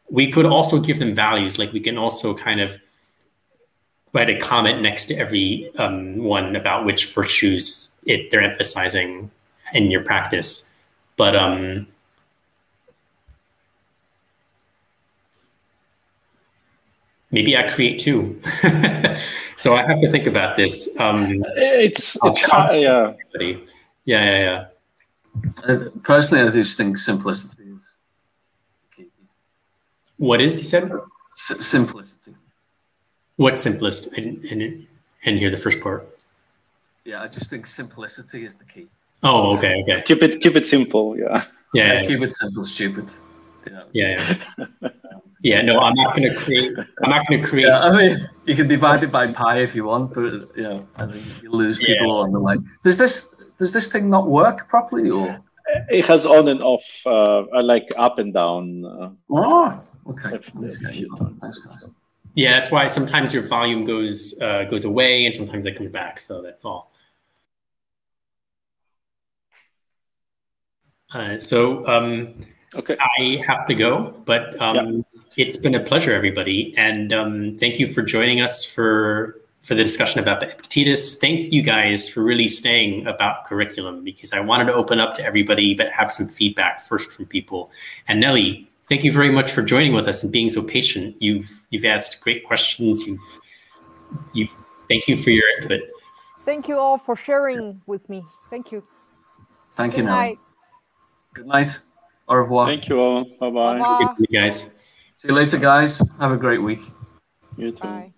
We could also give them values, like we can also kind of write a comment next to every um, one about which virtues it they're emphasizing in your practice. But um, maybe I create two. so I have to think about this. Um, it's it's hard, yeah. yeah, yeah, yeah. Uh, personally, I just think simplicity is key. What is, you said? S simplicity. What simplest? I didn't, I didn't, I didn't hear the first part. Yeah, I just think simplicity is the key. Oh, okay, okay. Keep it, keep it simple. Yeah. Yeah. yeah keep it simple, stupid. Yeah. Yeah. Yeah. yeah no, I'm not going to create. I'm not going to create. Yeah, I mean, you can divide it by pi if you want, but you know, I think you lose people yeah. on the way. Does this does this thing not work properly or? It has on and off, uh, like up and down. Uh, oh, okay. Yeah, yeah, that's why sometimes your volume goes uh, goes away and sometimes it comes back. So that's all. Uh, so um, Okay. I have to go, but um, it's been a pleasure, everybody, and um, thank you for joining us for for the discussion about Epictetus. Thank you guys for really staying about curriculum because I wanted to open up to everybody, but have some feedback first from people. And Nelly, thank you very much for joining with us and being so patient. You've you've asked great questions. You've you thank you for your input. Thank you all for sharing with me. Thank you. Thank you, Good Nelly. night. Good night. Au revoir. Thank you all. Bye bye. Bye-bye. Good to you guys. See you later, guys. Have a great week. You too. Bye.